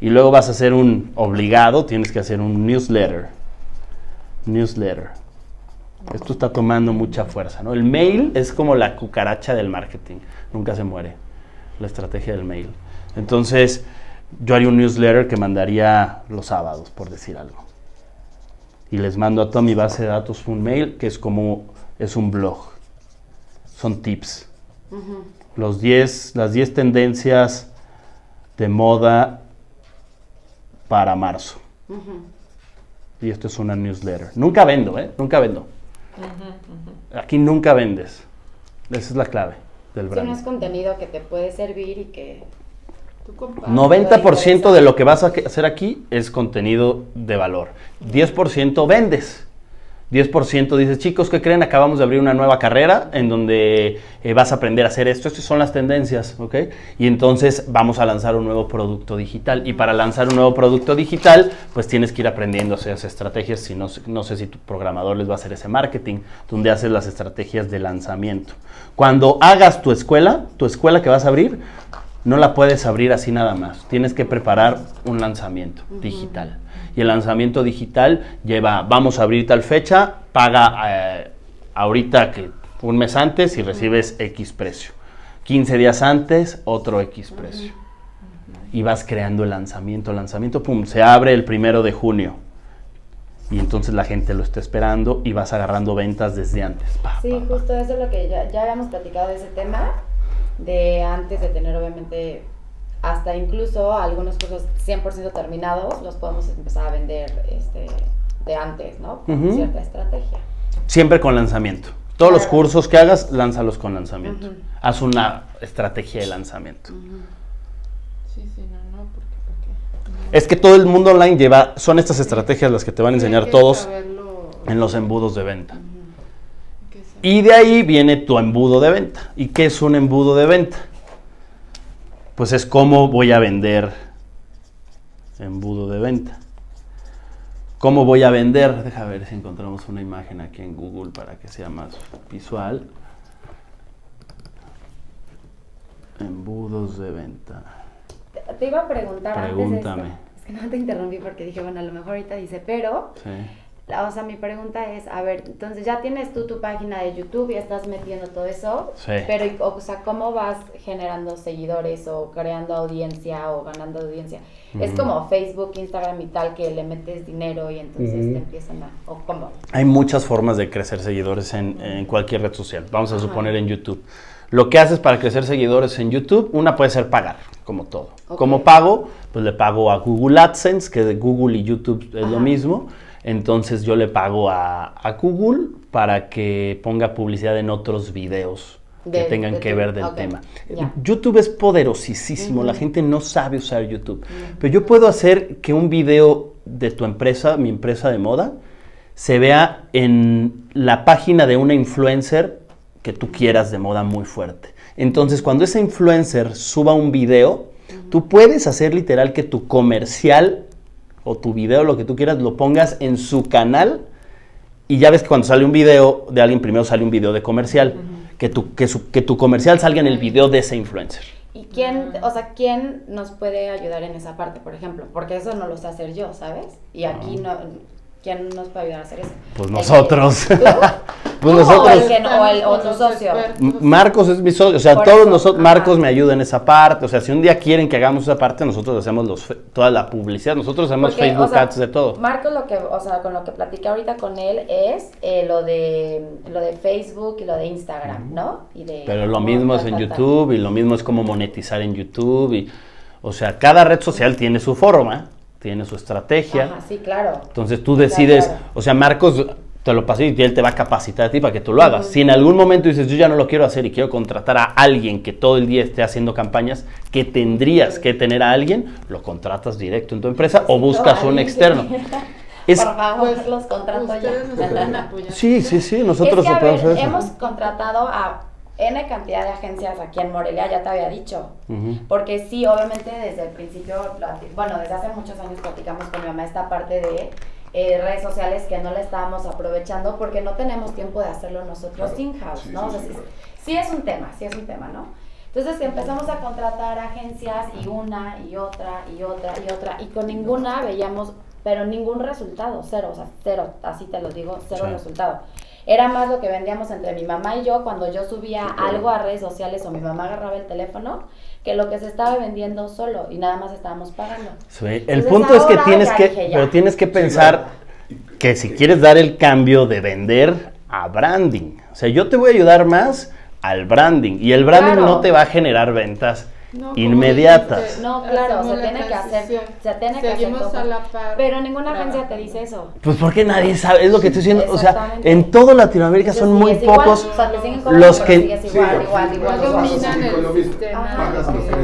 Y luego vas a hacer un obligado, tienes que hacer un newsletter newsletter. Esto está tomando mucha fuerza, ¿no? El mail es como la cucaracha del marketing, nunca se muere, la estrategia del mail. Entonces, yo haría un newsletter que mandaría los sábados, por decir algo. Y les mando a toda mi base de datos un mail que es como, es un blog. Son tips. Los 10, las 10 tendencias de moda para marzo y esto es una newsletter. Nunca vendo, ¿eh? Nunca vendo. Aquí nunca vendes. Esa es la clave del brand. no es contenido que te puede servir y que... 90% de lo que vas a hacer aquí es contenido de valor. 10% vendes. 10% dices, chicos, ¿qué creen? Acabamos de abrir una nueva carrera en donde eh, vas a aprender a hacer esto. Estas son las tendencias, ¿ok? Y entonces vamos a lanzar un nuevo producto digital. Y para lanzar un nuevo producto digital, pues tienes que ir aprendiendo esas estrategias. Si no, no sé si tu programador les va a hacer ese marketing, donde haces las estrategias de lanzamiento. Cuando hagas tu escuela, tu escuela que vas a abrir, no la puedes abrir así nada más. Tienes que preparar un lanzamiento digital y el lanzamiento digital lleva, vamos a abrir tal fecha, paga eh, ahorita que un mes antes y recibes X precio. 15 días antes, otro X precio. Y vas creando el lanzamiento. El lanzamiento, pum, se abre el primero de junio. Y entonces la gente lo está esperando y vas agarrando ventas desde antes. sí, justo eso es lo que ya, ya habíamos platicado de ese tema, de antes de tener obviamente hasta incluso algunos cursos 100% terminados los podemos empezar a vender este, de antes, ¿no? Con cierta estrategia. Siempre con lanzamiento. Todos los cursos que hagas, lánzalos con lanzamiento. Haz una estrategia de lanzamiento. Sí, sí, no, no, porque, Es que todo el mundo online lleva, son estas estrategias las que te van a enseñar todos en los embudos de venta. Y de ahí viene tu embudo de venta. ¿Y qué es un embudo de venta? Pues es cómo voy a vender embudo de venta. ¿Cómo voy a vender? Deja ver si encontramos una imagen aquí en Google para que sea más visual. Embudos de venta. Te, iba a preguntar Pregúntame. antes Es que no te interrumpí porque dije, bueno, a lo mejor ahorita dice, pero... Sí o sea, mi pregunta es, a ver, entonces ya tienes tú tu página de YouTube y estás metiendo todo eso, sí. pero, o sea, ¿cómo vas generando seguidores o creando audiencia o ganando audiencia? Es como Facebook, Instagram y tal, que le metes dinero y entonces te empiezan a, o cómo? Hay muchas formas de crecer seguidores en, en cualquier red social, vamos a suponer en YouTube. Lo que haces para crecer seguidores en YouTube, una puede ser pagar, como todo. Como pago, pues le pago a Google AdSense, que de Google y YouTube es lo mismo Entonces yo le pago a, Google para que ponga publicidad en otros videos que tengan que ver del tema. YouTube es poderosísimo, la gente no sabe usar YouTube. Pero yo puedo hacer que un video de tu empresa, mi empresa de moda, se vea en la página de una influencer que tú quieras de moda muy fuerte. Entonces, cuando esa influencer suba un video, tú puedes hacer literal que tu comercial o tu video, lo que tú quieras, lo pongas en su canal. Y ya ves que cuando sale un video de alguien, primero sale un video de comercial. que, tu, que, que tu comercial salga en el video de ese influencer. ¿Y quién, o sea, quién nos puede ayudar en esa parte, por ejemplo? Porque eso no lo sé hacer yo, ¿sabes? Y aquí no, ¿quién nos puede ayudar a hacer eso? Pues nosotros. pues nosotros. O, el, o, tu socio. Marcos es mi socio, o sea, todos nosotros, Marcos me ayuda en esa parte, o sea, si un día quieren que hagamos esa parte, nosotros hacemos los, toda la publicidad, nosotros hacemos Facebook Ads de todo. Marcos lo que, o sea, con lo que platiqué ahorita con él es eh, lo de lo de Facebook y lo de Instagram, ¿no? Y de, Pero lo mismo es en YouTube y lo mismo es como monetizar en YouTube y, o sea, cada red social tiene su forma tiene su estrategia. sí, claro. Entonces tú decides, o sea, Marcos te lo pasé y él te va a capacitar a ti para que tú lo hagas. Si en algún momento dices, yo ya no lo quiero hacer y quiero contratar a alguien que todo el día esté haciendo campañas, que tendrías que tener a alguien, lo contratas directo en tu empresa o buscas un externo. Es, Por favor, pues, los contrato ya. Sí, sí, sí, nosotros es que, a Hemos contratado a N cantidad de agencias aquí en Morelia, ya te había dicho. Porque sí, obviamente desde el principio, bueno, desde hace muchos años platicamos con mi mamá esta parte de eh, redes sociales que no la estábamos aprovechando porque no tenemos tiempo de hacerlo nosotros in-house, ¿no? Sí, sí, es un tema, sí es un tema, ¿no? Entonces empezamos a contratar agencias y una y otra y otra y otra y con ninguna veíamos, pero ningún resultado, cero, o sea, cero, así te lo digo, cero resultado. Era más lo que vendíamos entre mi mamá y yo cuando yo subía algo a redes sociales o mi mamá agarraba el teléfono que lo que se estaba vendiendo solo y nada más estábamos pagando. el punto es que tienes que, pero tienes que pensar que si quieres dar el cambio de vender a branding, o sea, yo te voy a ayudar más al branding y el branding no te va a generar ventas inmediatas. no, claro, se tiene que hacer, se tiene que hacer Pero ninguna agencia te dice eso. Pues porque nadie sabe, es lo que estoy diciendo, o sea, en toda Latinoamérica son muy pocos los que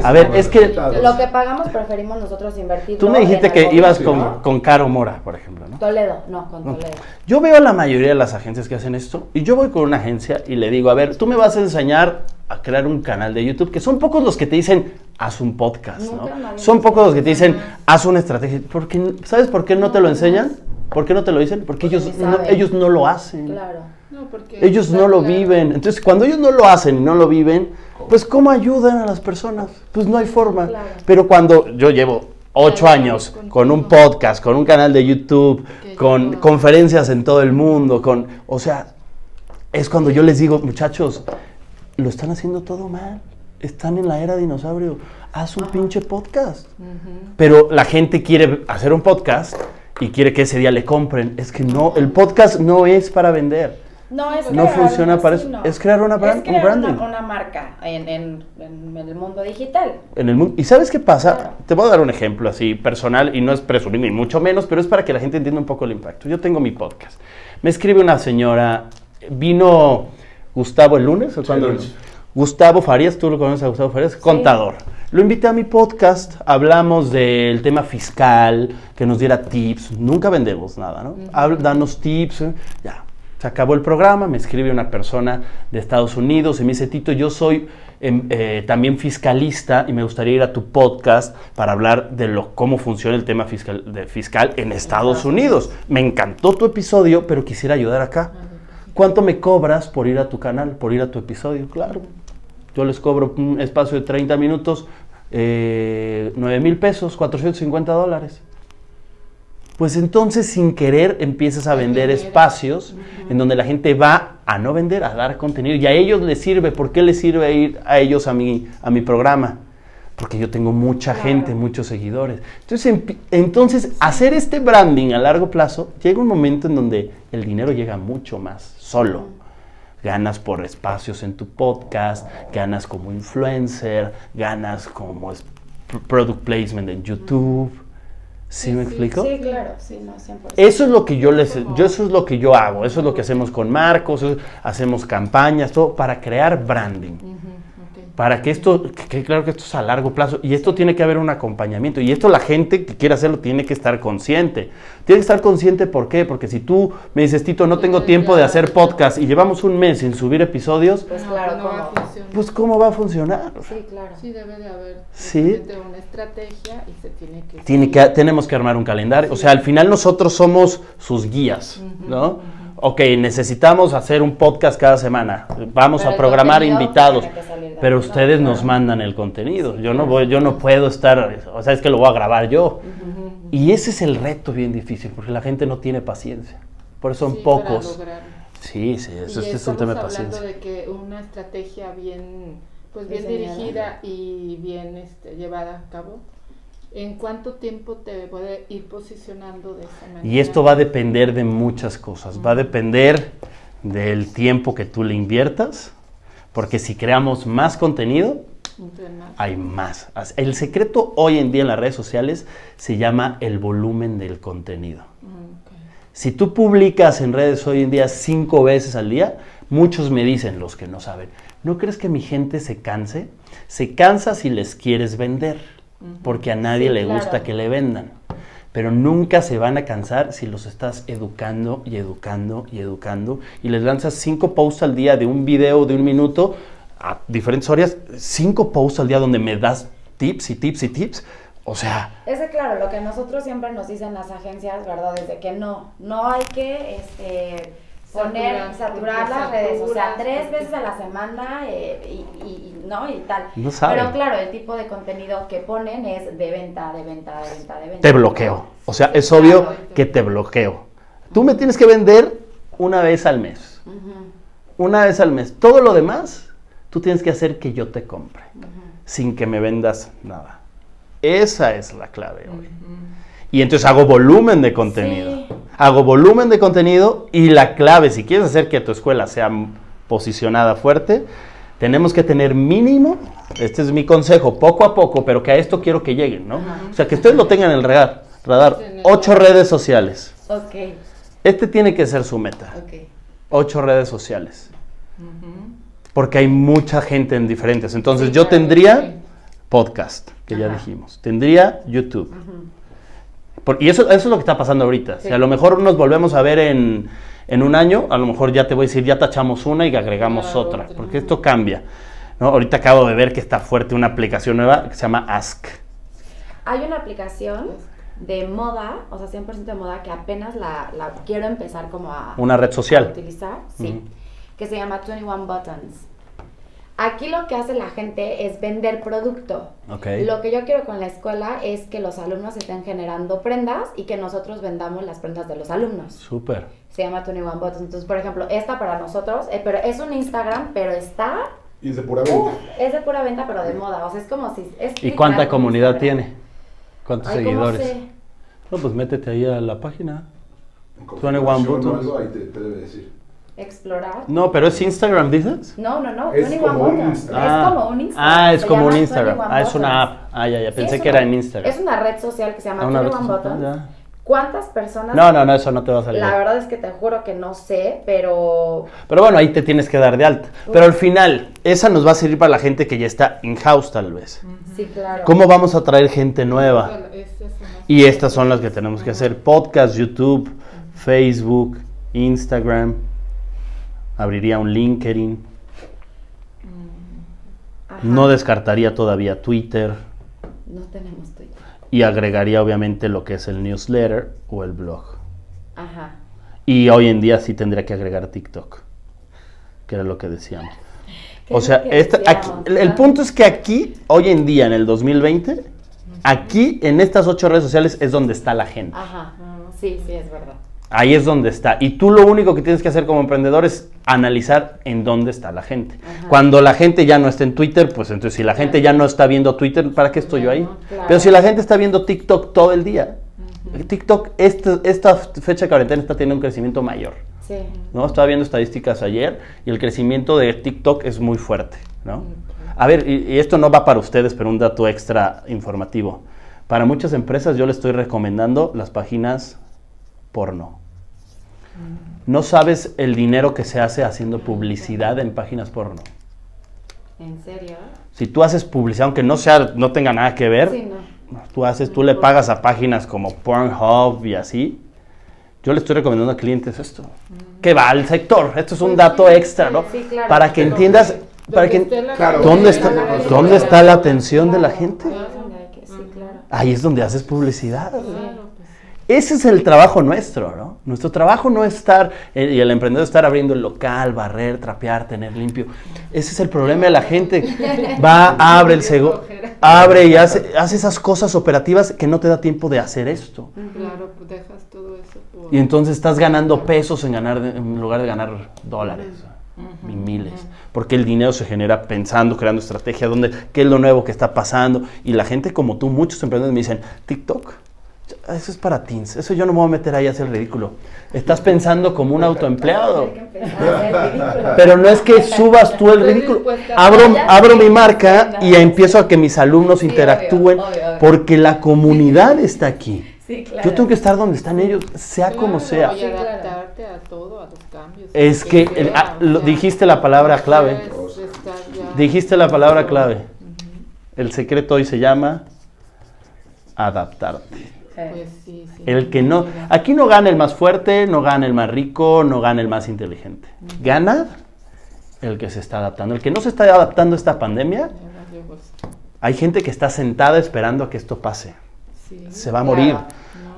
A ver, es que lo que pagamos preferimos nosotros invertir. Tú me dijiste que ibas con, con Caro Mora, por ejemplo, ¿no? Toledo, no, con Toledo. Yo veo a la mayoría de las agencias que hacen esto y yo voy con una agencia y le digo, a ver, tú me vas a enseñar a crear un canal de YouTube, que son pocos los que te dicen, haz un podcast, ¿no? Son pocos los que te dicen, haz una estrategia. Porque, ¿Sabes por qué no, te lo enseñan? ¿Por qué no te lo dicen? Porque, ellos, no, ellos no lo hacen. Claro. ellos no lo viven. Entonces, cuando ellos no lo hacen y no lo viven, pues ¿cómo ayudan a las personas? Pues no hay forma. Pero cuando yo llevo ocho años con un podcast, con un canal de YouTube, con conferencias en todo el mundo, con, o sea, es cuando yo les digo, muchachos, lo están haciendo todo mal. Están en la era dinosaurio. Haz un pinche podcast. Pero la gente quiere hacer un podcast y quiere que ese día le compren. Es que no, el podcast no es para vender. No, es no funciona para eso. Es crear una brand, es crear un branding. Una, marca en, en, en, el mundo digital. En el mundo. ¿Y sabes qué pasa? Te voy a dar un ejemplo así personal y no es presumir ni mucho menos, pero es para que la gente entienda un poco el impacto. Yo tengo mi podcast. Me escribe una señora, vino Gustavo el lunes o Gustavo Farías, tú lo conoces a Gustavo Farías, contador. Lo invité a mi podcast, hablamos del tema fiscal, que nos diera tips, nunca vendemos nada, ¿no? danos tips, ¿eh? ya. Se acabó el programa, me escribe una persona de Estados Unidos y me dice, Tito, yo soy em, eh, también fiscalista y me gustaría ir a tu podcast para hablar de lo, cómo funciona el tema fiscal, de, fiscal en Estados Unidos. Me encantó tu episodio, pero quisiera ayudar acá. ¿Cuánto me cobras por ir a tu canal, por ir a tu episodio? Claro. Yo les cobro un espacio de 30 minutos, eh, 9 mil pesos, 450 dólares. Pues entonces sin querer empiezas a vender espacios en donde la gente va a no vender, a dar contenido. Y a ellos les sirve. ¿Por qué les sirve ir a ellos a mi, a mi programa? Porque yo tengo mucha gente, muchos seguidores. Entonces, entonces, hacer este branding a largo plazo, llega un momento en donde el dinero llega mucho más solo. Ganas por espacios en tu podcast, ganas como influencer, ganas como product placement en YouTube. ¿Sí, me explico? Sí, claro, sí, no, 100%. Eso es lo que yo les, yo eso es lo que yo hago, eso es lo que hacemos con Marcos, hacemos campañas, todo para crear branding para que esto, que, claro que esto es a largo plazo y esto tiene que haber un acompañamiento y esto la gente que quiere hacerlo tiene que estar consciente. Tiene que estar consciente, ¿por qué? Porque si tú me dices, Tito, no tengo tiempo de hacer podcast y llevamos un mes sin subir episodios, pues claro, ¿cómo? Va pues ¿cómo va a funcionar? Sí, claro. Sí, debe de haber ¿Sí? una estrategia y se tiene que... Tiene que tenemos que armar un calendario. O sea, al final nosotros somos sus guías, ¿no? Ok, necesitamos hacer un podcast cada semana, vamos a programar invitados, pero ustedes nos mandan el contenido, yo no voy, yo no puedo estar, o sea, es que lo voy a grabar yo. Y ese es el reto bien difícil, porque la gente no tiene paciencia, por eso son pocos. Sí, sí, eso, es un tema de paciencia. hablando de que una estrategia bien, pues bien dirigida y bien este, llevada a cabo ¿En cuánto tiempo te puede ir posicionando de esa manera? Y esto va a depender de muchas cosas. Va a depender del tiempo que tú le inviertas, porque si creamos más contenido, hay más. El secreto hoy en día en las redes sociales se llama el volumen del contenido. Mm, si tú publicas en redes hoy en día cinco veces al día, muchos me dicen, los que no saben, ¿no crees que mi gente se canse? Se cansa si les quieres vender porque a nadie le gusta que le vendan. Pero nunca se van a cansar si los estás educando y educando y educando y les lanzas cinco posts al día de un video de un minuto a diferentes horas, cinco posts al día donde me das tips y tips y tips. O sea... Ese, claro, lo que nosotros siempre nos dicen las agencias, ¿verdad? Es de que no, no hay que este, poner, saturar, las redes, o sea, tres veces a la semana eh, y, ¿no? y tal. Pero claro, el tipo de contenido que ponen es de venta, de venta, de venta, de venta. Te bloqueo. O sea, es obvio que te bloqueo. Tú me tienes que vender una vez al mes. Una vez al mes. Todo lo demás, tú tienes que hacer que yo te compre, sin que me vendas nada. Esa es la clave hoy. Y entonces hago volumen de contenido hago volumen de contenido y la clave, si quieres hacer que tu escuela sea posicionada fuerte, tenemos que tener mínimo, este es mi consejo, poco a poco, pero que a esto quiero que lleguen, ¿no? O sea, que ustedes lo tengan en el radar, radar, ocho redes sociales. Ok. Este tiene que ser su meta. Ocho redes sociales. Porque hay mucha gente en diferentes. Entonces yo tendría podcast, que ya dijimos. Tendría YouTube y eso, eso es lo que está pasando ahorita. Si a lo mejor nos volvemos a ver en, un año, a lo mejor ya te voy a decir, ya tachamos una y agregamos otra, porque esto cambia. ¿no? Ahorita acabo de ver que está fuerte una aplicación nueva que se llama Ask. Hay una aplicación de moda, o sea, 100% de moda, que apenas la, quiero empezar como a... Una red social. utilizar, sí, que se llama 21 Buttons. Aquí lo que hace la gente es vender producto. Lo que yo quiero con la escuela es que los alumnos estén generando prendas y que nosotros vendamos las prendas de los alumnos. Súper. Se llama 21 Bots. Entonces, por ejemplo, esta para nosotros, eh, pero es un Instagram, pero está... Y es de pura venta. es de pura venta, pero de moda. O sea, es como si... Es ¿Y cuánta comunidad tiene? ¿Cuántos seguidores? No, pues métete ahí a la página. 21 Buttons. Ahí te, te debe decir explorar. No, pero es Instagram, dices? No, no, no. Es como un Instagram. Es como un Instagram. Ah, es como un Instagram. Ah, es una app. Ah, ya, ya. Pensé que era en Instagram. Es una red social que se llama 21 Buttons. ¿Cuántas personas? No, no, no, eso no te va a salir. La verdad es que te juro que no sé, pero... Pero bueno, ahí te tienes que dar de alta. Pero al final, esa nos va a servir para la gente que ya está in-house tal vez. Sí, claro. ¿Cómo vamos a traer gente nueva? Y estas son las que tenemos que hacer. Podcast, YouTube, Facebook, Instagram abriría un LinkedIn. Mm. No descartaría todavía Twitter. No tenemos Twitter. Y agregaría obviamente lo que es el newsletter o el blog. Ajá. Y hoy en día sí tendría que agregar TikTok, que era lo que decíamos. O sea, el, punto es que aquí, hoy en día, en el 2020, aquí, en estas ocho redes sociales, es donde está la gente. Ajá, sí, sí, es verdad. Ahí es donde está. Y tú lo único que tienes que hacer como emprendedor es analizar en dónde está la gente. Cuando la gente ya no está en Twitter, pues entonces si la gente ya no está viendo Twitter, ¿para qué estoy yo ahí? Pero si la gente está viendo TikTok todo el día, TikTok, este, esta fecha de cuarentena está teniendo un crecimiento mayor. Sí. ¿no? Estaba viendo estadísticas ayer y el crecimiento de TikTok es muy fuerte. ¿no? A ver, y, y esto no va para ustedes, pero un dato extra informativo. Para muchas empresas yo le estoy recomendando las páginas porno. No sabes el dinero que se hace haciendo publicidad en páginas porno. ¿En serio? Si tú haces publicidad, aunque no sea, no tenga nada que ver, tú haces, tú le pagas a páginas como Pornhub y así. Yo le estoy recomendando a clientes esto. Que va al sector. Esto es un dato extra, ¿no? Para que entiendas, para que, ¿dónde está, dónde está la atención de la gente? Ahí es donde haces publicidad. Ese es el trabajo nuestro, ¿no? Nuestro trabajo no es estar, eh, y el emprendedor estar abriendo el local, barrer, trapear, tener limpio. Ese es el problema de la gente. Va, abre el seguro, abre y hace, hace esas cosas operativas que no te da tiempo de hacer esto. Claro, pues dejas todo eso. Y entonces estás ganando pesos en, ganar, en lugar de ganar dólares. y miles, porque el dinero se genera pensando, creando estrategia, dónde, qué es lo nuevo que está pasando. Y la gente como tú, muchos emprendedores me dicen, TikTok, eso es para teens, eso yo no me voy a meter ahí a hacer el ridículo. Estás pensando como un autoempleado. Pero no es que subas tú el ridículo. Abro, abro mi marca y empiezo a que mis alumnos interactúen porque la comunidad está aquí. Yo tengo que estar donde están ellos, sea como sea. Y adaptarte a todo, a los cambios. Es que ah, dijiste la palabra clave. Dijiste la palabra clave. El secreto hoy se llama adaptarte. Pues el que no, aquí no gana el más fuerte, no gana el más rico, no gana el más inteligente. Gana el que se está adaptando. El que no se está adaptando a esta pandemia, hay gente que está sentada esperando a que esto pase. se va a morir.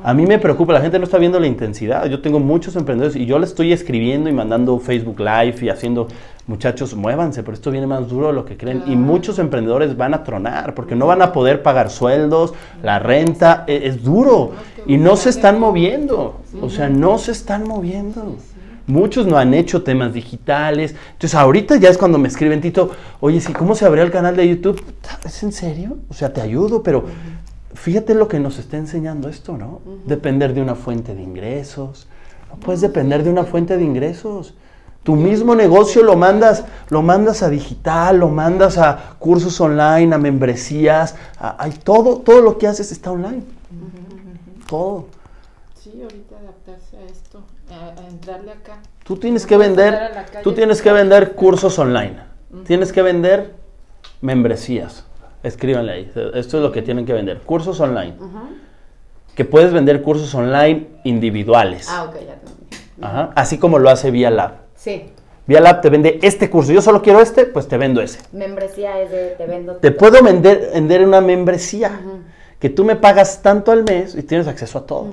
A mí me preocupa, la gente no está viendo la intensidad. Yo tengo muchos emprendedores y yo le estoy escribiendo y mandando Facebook Live y haciendo, muchachos, muévanse, pero esto viene más duro de lo que creen. Y muchos emprendedores van a tronar porque no van a poder pagar sueldos, la renta, e, es, duro. Y no se están moviendo. O sea, no se están moviendo. Muchos no han hecho temas digitales. Entonces, ahorita ya es cuando me escriben, Tito, oye, sí, ¿cómo se abrió el canal de YouTube? ¿Es en serio? O sea, te ayudo, pero fíjate lo que nos está enseñando esto, ¿no? Depender de una fuente de ingresos. No puedes depender de una fuente de ingresos. Tu mismo negocio lo mandas, lo mandas a digital, lo mandas a cursos online, a membresías, hay todo, todo lo que haces está online. Todo. Sí, ahorita adaptarse a esto, a, entrarle acá. Tú tienes que vender, tú tienes que vender cursos online. Tienes que vender membresías. Escríbanle ahí. Esto es lo que tienen que vender. Cursos online. Que puedes vender cursos online individuales. Ah, ok, ya Ajá. Así como lo hace Vía Lab. Sí. Vía Lab te vende este curso. Yo solo quiero este, pues te vendo ese. Membresía es de te vendo. Te puedo vender, vender una membresía. Que tú me pagas tanto al mes y tienes acceso a todo.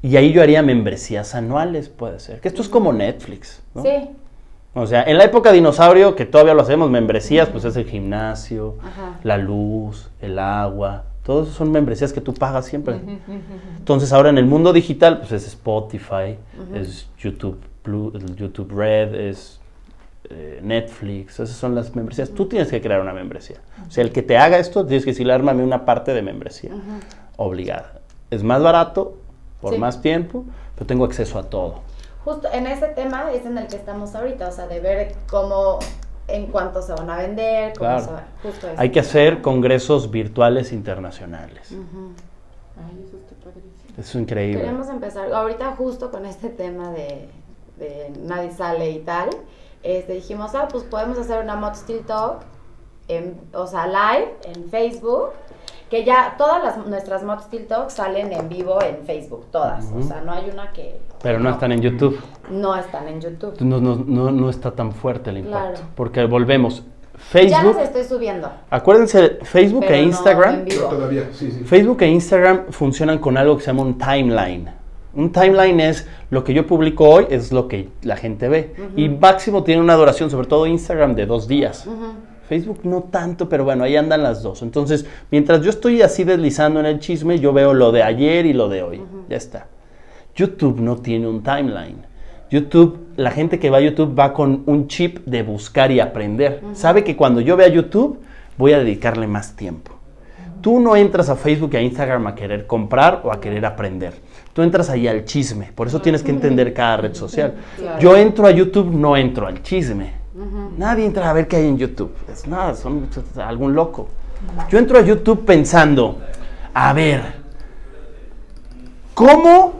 Y ahí yo haría membresías anuales, puede ser. Que esto es como Netflix. ¿no? Sí. O sea, en la época dinosaurio, que todavía lo hacemos, membresías, pues es el gimnasio, la luz, el agua, todos son membresías que tú pagas siempre. Entonces ahora en el mundo digital, pues es Spotify, es YouTube, YouTube Red, es eh, Netflix, esas son las membresías. Tú tienes que crear una membresía. O sea, el que te haga esto, tienes que decirle, ármame una parte de membresía, obligada. Es más barato, por más tiempo, pero tengo acceso a todo justo en ese tema es en el que estamos ahorita, o sea, de ver cómo, en cuánto se van a vender, cómo se va, justo Hay que hacer congresos virtuales internacionales. Ay, eso está padrísimo. Es increíble. Queremos empezar ahorita justo con este tema de, de nadie sale y tal. Este, dijimos, ah, pues podemos hacer una Mod Still Talk, en, o sea, live en Facebook que ya todas las, nuestras Mod Steel Talks salen en vivo en Facebook, todas. O sea, no hay una que... Pero no están en YouTube. No están en YouTube. No, no, no, no está tan fuerte el impacto. Porque volvemos. Facebook. Ya las estoy subiendo. Acuérdense, Facebook e Instagram. No todavía, sí, sí. Facebook e Instagram funcionan con algo que se llama un timeline. Un timeline es lo que yo publico hoy, es lo que la gente ve. Y máximo tiene una duración, sobre todo Instagram, de dos días. Facebook no tanto, pero bueno, ahí andan las dos. Entonces, mientras yo estoy así deslizando en el chisme, yo veo lo de ayer y lo de hoy. Ya está. YouTube no tiene un timeline. YouTube, la gente que va a YouTube va con un chip de buscar y aprender. Sabe que cuando yo vea YouTube, voy a dedicarle más tiempo. Tú no entras a Facebook y a Instagram a querer comprar o a querer aprender. Tú entras ahí al chisme. Por eso tienes que entender cada red social. Yo entro a YouTube, no entro al chisme. Nadie entra a ver qué hay en YouTube. Es nada, son algún loco. Yo entro a YouTube pensando, A ver, ¿cómo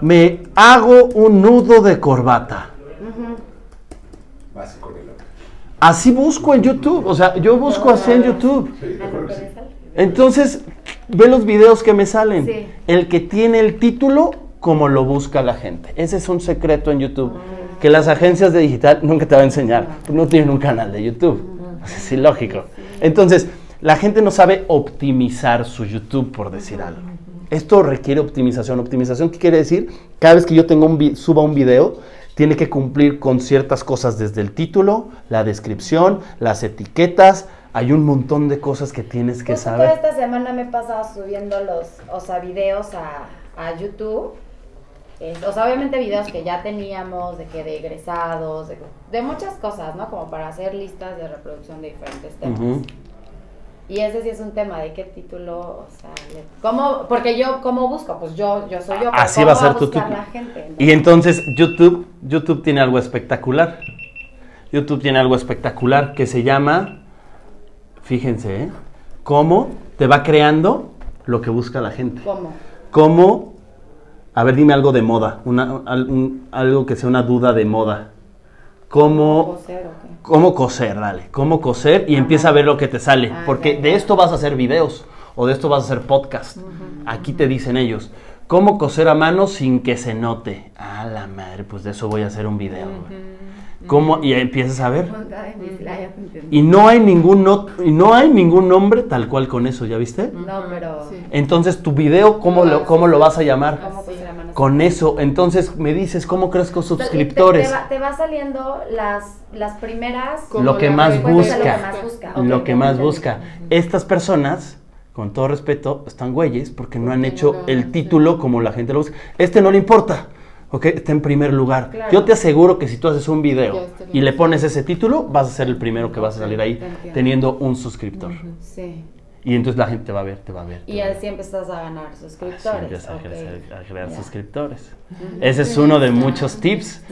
me hago un nudo de corbata? Así busco en YouTube, o sea, yo busco así en YouTube. Entonces, ve los videos que me salen. El que tiene el título, como lo busca la gente. Ese es un secreto en YouTube. Que las agencias de digital nunca te van a enseñar. No tienen un canal de YouTube. Es ilógico. Entonces, la gente no sabe optimizar su YouTube, por decir algo. Esto requiere optimización. ¿Optimización qué quiere decir? Cada vez que yo tengo un suba un video, tiene que cumplir con ciertas cosas desde el título, la descripción, las etiquetas. Hay un montón de cosas que tienes que saber. Toda esta semana me he pasado subiendo los, o sea, videos a, a YouTube. O sea, obviamente videos que ya teníamos, de que de egresados, de, muchas cosas, ¿no? Como para hacer listas de reproducción de diferentes temas. Y ese sí es un tema de qué título, o sea, ¿cómo? Porque yo, ¿cómo busco? Pues yo, yo soy yo. Así va a ser tu título. y entonces YouTube, YouTube tiene algo espectacular. YouTube tiene algo espectacular que se llama, fíjense, ¿eh? cómo te va creando lo que busca la gente. ¿Cómo? ¿Cómo? A ver, dime algo de moda, una, algo que sea una duda de moda. ¿Cómo, cómo coser, dale, cómo coser y empieza a ver lo que te sale, ah, porque de esto vas a hacer videos o de esto vas a hacer podcast. Aquí te dicen ellos, cómo coser a mano sin que se note. Ah, la madre, pues de eso voy a hacer un video. ¿Cómo? Y empiezas a ver. Y no hay ningún no, y no hay ningún nombre tal cual con eso, ¿ya viste? No, pero Entonces tu video cómo lo cómo lo vas a llamar? Con eso, entonces me dices cómo crees con suscriptores. Te, va, saliendo las las primeras lo que más busca. Lo que más busca. Estas personas con todo respeto, están güeyes porque no han hecho el título como la gente lo busca. Este no le importa. ¿ok? Está en primer lugar. Yo te aseguro que si tú haces un video y le pones ese título, vas a ser el primero que vas a salir ahí teniendo un suscriptor. Sí. Y entonces la gente te va a ver, te va a ver. y así empiezas a ganar suscriptores. a, crear, suscriptores. Ese es uno de muchos tips.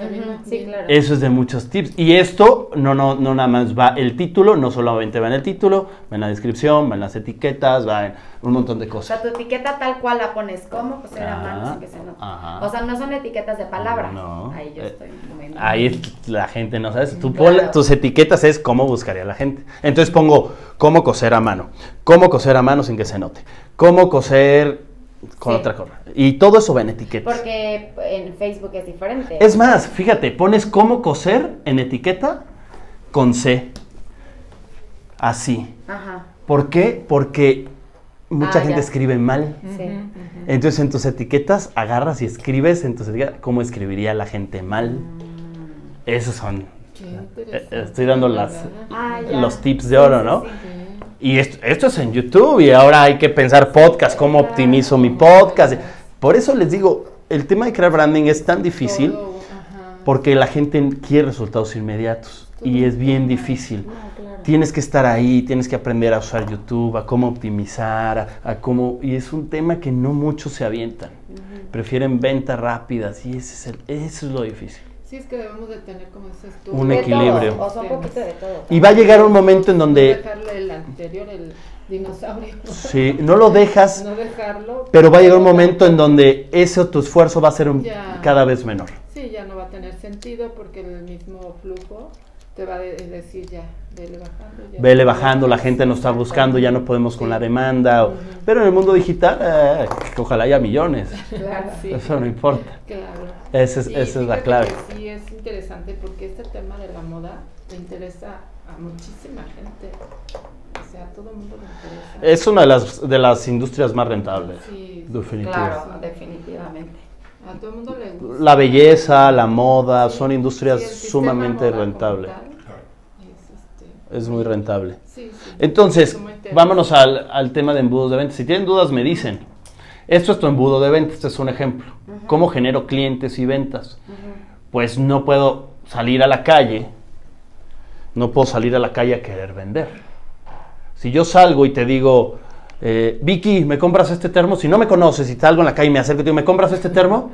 Sí, claro. Eso es de muchos tips. Y esto no, no, no nada más va el título, no solamente va en el título, va en la descripción, va en las etiquetas, va en un montón de cosas. O sea, tu etiqueta tal cual la pones como, pues era mano sin que se note. O sea, no son etiquetas de palabras. No. Ahí yo estoy muy Ahí la gente no sabe. Tú tus etiquetas es cómo buscaría la gente. Entonces pongo cómo coser a mano, cómo coser a mano sin que se note, cómo coser con otra cosa. Y todo eso va en etiquetas. Porque en Facebook es diferente. Es más, fíjate, pones cómo coser en etiqueta con C. Así. Ajá. ¿Por qué? Porque mucha ah, gente escribe mal. Entonces en tus etiquetas agarras y escribes en tus etiquetas cómo escribiría la gente mal. Mm. Esos son. Eh, estoy dando las, ah, los tips de oro, ¿no? Y esto, esto, es en YouTube y ahora hay que pensar podcast, cómo optimizo mi podcast. Por eso les digo, el tema de crear branding es tan difícil porque la gente quiere resultados inmediatos y es bien difícil tienes que estar ahí, tienes que aprender a usar YouTube, a cómo optimizar, a, cómo... Y es un tema que no muchos se avientan. Prefieren ventas rápidas y ese es el, eso es lo difícil. Sí, es que debemos de tener, como dices tú, un equilibrio. o sea, un poquito de todo. Y va a llegar un momento en donde... No dejarle el anterior, el dinosaurio. Sí, no lo dejas. no dejarlo. Pero va a llegar un momento en donde ese tu esfuerzo va a ser cada vez menor. Sí, ya no va a tener sentido porque el mismo flujo te va a decir ya, vele bajando. Vele bajando, la gente nos está buscando, ya no podemos con la demanda. Pero en el mundo digital, eh, ojalá haya millones. Claro, sí. Eso no importa. Claro. Esa es, esa es la clave. Sí, es interesante porque este tema de la moda le interesa a muchísima gente. O sea, a todo el mundo le interesa. Es una de las, de las industrias más rentables. Sí, definitivamente. Claro, definitivamente. A todo el mundo le gusta. La belleza, la moda, son industrias sumamente rentables. Es muy rentable. Entonces, vámonos al, tema de embudos de ventas. Si tienen dudas, me dicen. Esto es tu embudo de ventas, este es un ejemplo. ¿Cómo genero clientes y ventas? Pues no puedo salir a la calle, no puedo salir a la calle a querer vender. Si yo salgo y te digo, eh, Vicky, ¿me compras este termo? Si no me conoces y salgo en la calle y me acerco y te digo, ¿me compras este termo?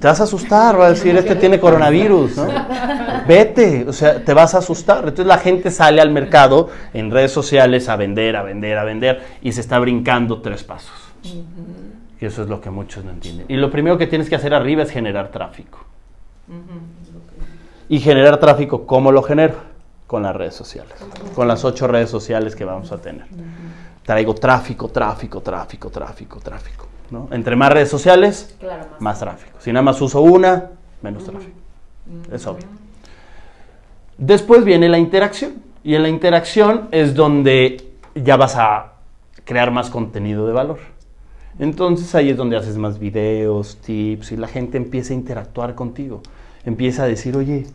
Te vas a asustar, va a decir, este tiene coronavirus, ¿no? Vete, o sea, te vas a asustar. Entonces la gente sale al mercado en redes sociales a vender, a vender, a vender y se está brincando tres pasos. Y eso es lo que muchos no entienden. Y lo primero que tienes que hacer arriba es generar tráfico. Y generar tráfico, ¿cómo lo genero? Con las redes sociales, con las ocho redes sociales que vamos a tener. Traigo tráfico, tráfico, tráfico, tráfico, tráfico. ¿no? Entre más redes sociales, más. tráfico. Si nada más uso una, menos tráfico. Es obvio. Después viene la interacción. Y en la interacción es donde ya vas a crear más contenido de valor. Entonces ahí es donde haces más videos, tips y la gente empieza a interactuar contigo. Empieza a decir, oye,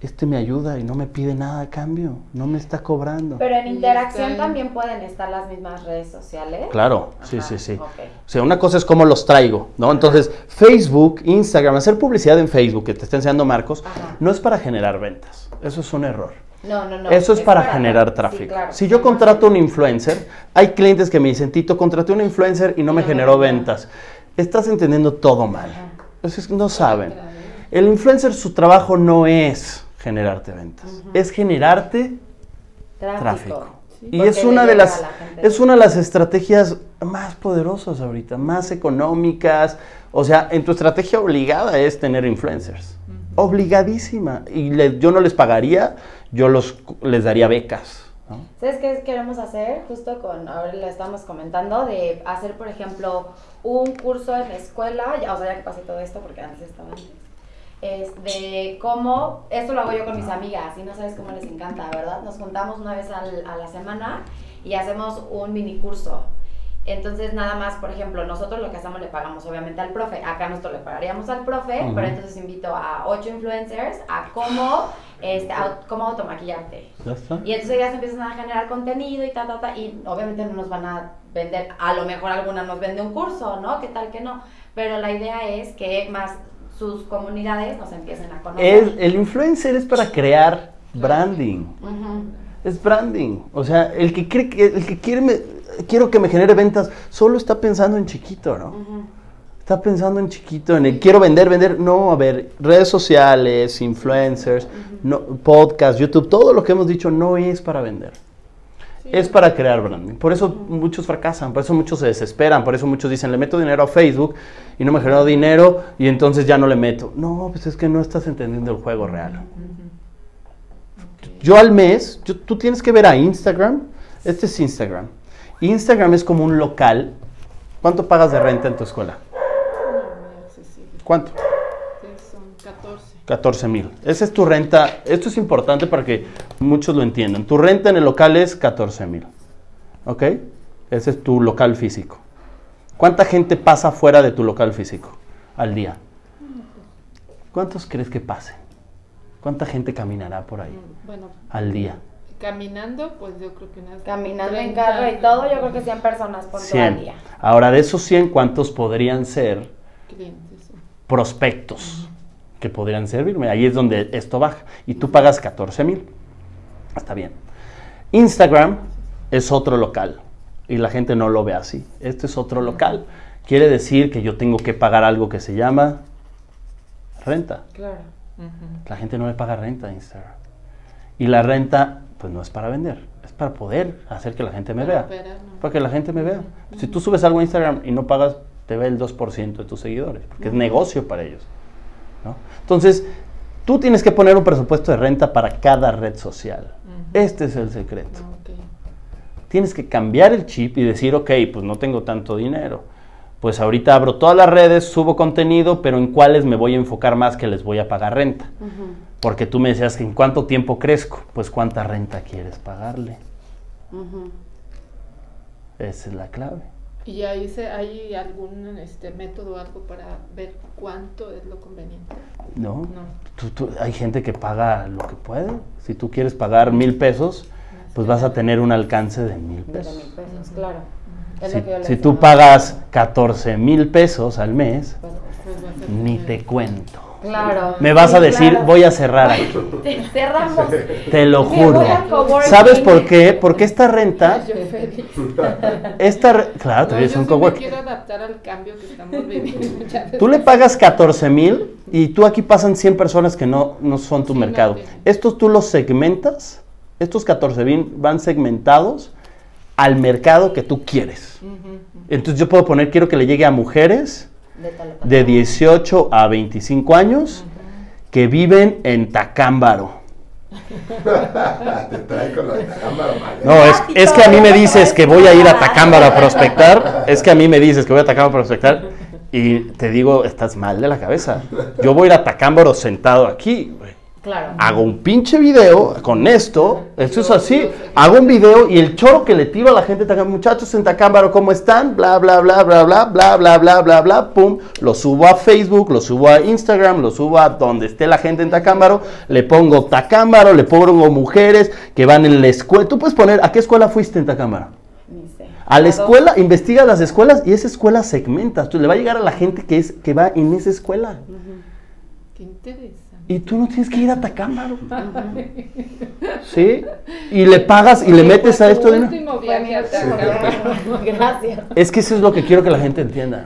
este me ayuda y no me pide nada a cambio, no me está cobrando. Pero en interacción también pueden estar las mismas redes sociales. Claro, sí, sí, sí. O sea, una cosa es cómo los traigo, ¿no? Entonces, Facebook, Instagram, hacer publicidad en Facebook, que te está enseñando Marcos, no es para generar ventas. Eso es un error. No, no, no. Eso es, para, generar tráfico. Si yo contrato un influencer, hay clientes que me dicen, Tito, contraté un influencer y no, me generó ventas. Estás entendiendo todo mal. Entonces, no saben. El influencer, su trabajo no es generarte ventas. Es generarte tráfico. Y es una, de las, es una de las estrategias más poderosas ahorita, más económicas. O sea, en tu estrategia obligada es tener influencers. Obligadísima. Y yo no les pagaría, yo los, les daría becas. ¿Sabes qué queremos hacer? Justo con, ahora le estamos comentando, de hacer, por ejemplo, un curso en la escuela, ya, o sea, ya que pasé todo esto, porque antes estaba antes es de cómo, esto lo hago yo con mis amigas y no sabes cómo les encanta, ¿verdad? Nos juntamos una vez al, a la semana y hacemos un mini curso. Entonces, nada más, por ejemplo, nosotros lo que hacemos le pagamos obviamente al profe. Acá nosotros le pagaríamos al profe, pero entonces invito a ocho influencers a cómo, este, cómo automaquillarte. Y entonces ya se empiezan a generar contenido y ta, ta, ta. Y obviamente no nos van a vender, a lo mejor alguna nos vende un curso, ¿no? ¿Qué tal que no? Pero la idea es que más sus comunidades nos empiecen a conocer. el influencer es para crear branding. Es branding. O sea, el que cree que, el que quiere me, quiero que me genere ventas, solo está pensando en chiquito, ¿no? Está pensando en chiquito, en el quiero vender, vender. No, a ver, redes sociales, influencers, no, podcast, YouTube, todo lo que hemos dicho no es para vender es para crear branding. Por eso muchos fracasan, por eso muchos se desesperan, por eso muchos dicen, le meto dinero a Facebook y no me genero dinero y entonces ya no le meto. No, pues es que no estás entendiendo el juego real. Yo al mes, tú tienes que ver a Instagram, este es Instagram. Instagram es como un local. ¿Cuánto pagas de renta en tu escuela? ¿Cuánto? 14 mil. Esa es tu renta. Esto es importante para que muchos lo entiendan. Tu renta en el local es 14 mil. ¿Ok? Ese es tu local físico. ¿Cuánta gente pasa fuera de tu local físico al día? ¿Cuántos crees que pase? ¿Cuánta gente caminará por ahí bueno, al día? Caminando, pues yo creo que nada. Caminando en carro y todo, yo creo que 100 personas por día. Ahora, de esos 100, ¿cuántos podrían ser Clientes. prospectos? que podrían servirme. Ahí es donde esto baja. Y tú pagas 14 mil. Está bien. Instagram es otro local y la gente no lo ve así. Este es otro local. Quiere decir que yo tengo que pagar algo que se llama renta. Claro. La gente no le paga renta a Instagram. Y la renta, pues no es para vender, es para poder hacer que la gente me vea. Para que la gente me vea. Si tú subes algo a Instagram y no pagas, te ve el 2% de tus seguidores, porque es negocio para ellos. Entonces, tú tienes que poner un presupuesto de renta para cada red social. Este es el secreto. Tienes que cambiar el chip y decir, ok, pues no tengo tanto dinero. Pues ahorita abro todas las redes, subo contenido, pero en cuáles me voy a enfocar más que les voy a pagar renta. Porque tú me decías que en cuánto tiempo crezco, pues cuánta renta quieres pagarle. Esa es la clave. ¿Y ahí hay algún este, método o algo para ver cuánto es lo conveniente? No, hay gente que paga lo que puede. Si tú quieres pagar mil pesos, pues vas a tener un alcance de mil pesos. De mil pesos, claro. Si, tú pagas 14 mil pesos al mes, pues, pues ni te cuento. Claro. Me vas a decir, voy a cerrar ahí. Cerramos. Te lo juro. ¿Sabes por qué? Porque esta renta. Esta claro, te no, un coworking. quiero adaptar al cambio que estamos viviendo. Tú le pagas 14 mil y tú aquí pasan 100 personas que no, no son tu mercado. Estos tú los segmentas. Estos 14 mil van segmentados al mercado que tú quieres. Entonces yo puedo poner, quiero que le llegue a mujeres de 18 a 25 años que viven en Tacámbaro. no, es, es, que a mí me dices que voy a ir a Tacámbaro a prospectar. Es que a mí me dices que voy a Tacámbaro a prospectar. Y te digo, estás mal de la cabeza. Yo voy a ir a Tacámbaro sentado aquí. Hago un pinche video con esto, esto es así, hago un video y el choro que le tiro a la gente, muchachos en Tacámbaro, ¿cómo están? Bla, bla, bla, bla, bla, bla, bla, bla, bla, bla, pum, lo subo a Facebook, lo subo a Instagram, lo subo a donde esté la gente en Tacámbaro, le pongo Tacámbaro, le pongo mujeres que van en la escuela, tú puedes poner, ¿a qué escuela fuiste en Tacámbaro? A la escuela, investiga las escuelas y esa escuela segmenta. Entonces le va a llegar a la gente que, es, que va en esa escuela. Qué interesante. Y tú no tienes que ir a Tacámbaro. ¿Sí? Y le pagas y le metes a esto. de... Gracias. Es que eso es lo que quiero que la gente entienda.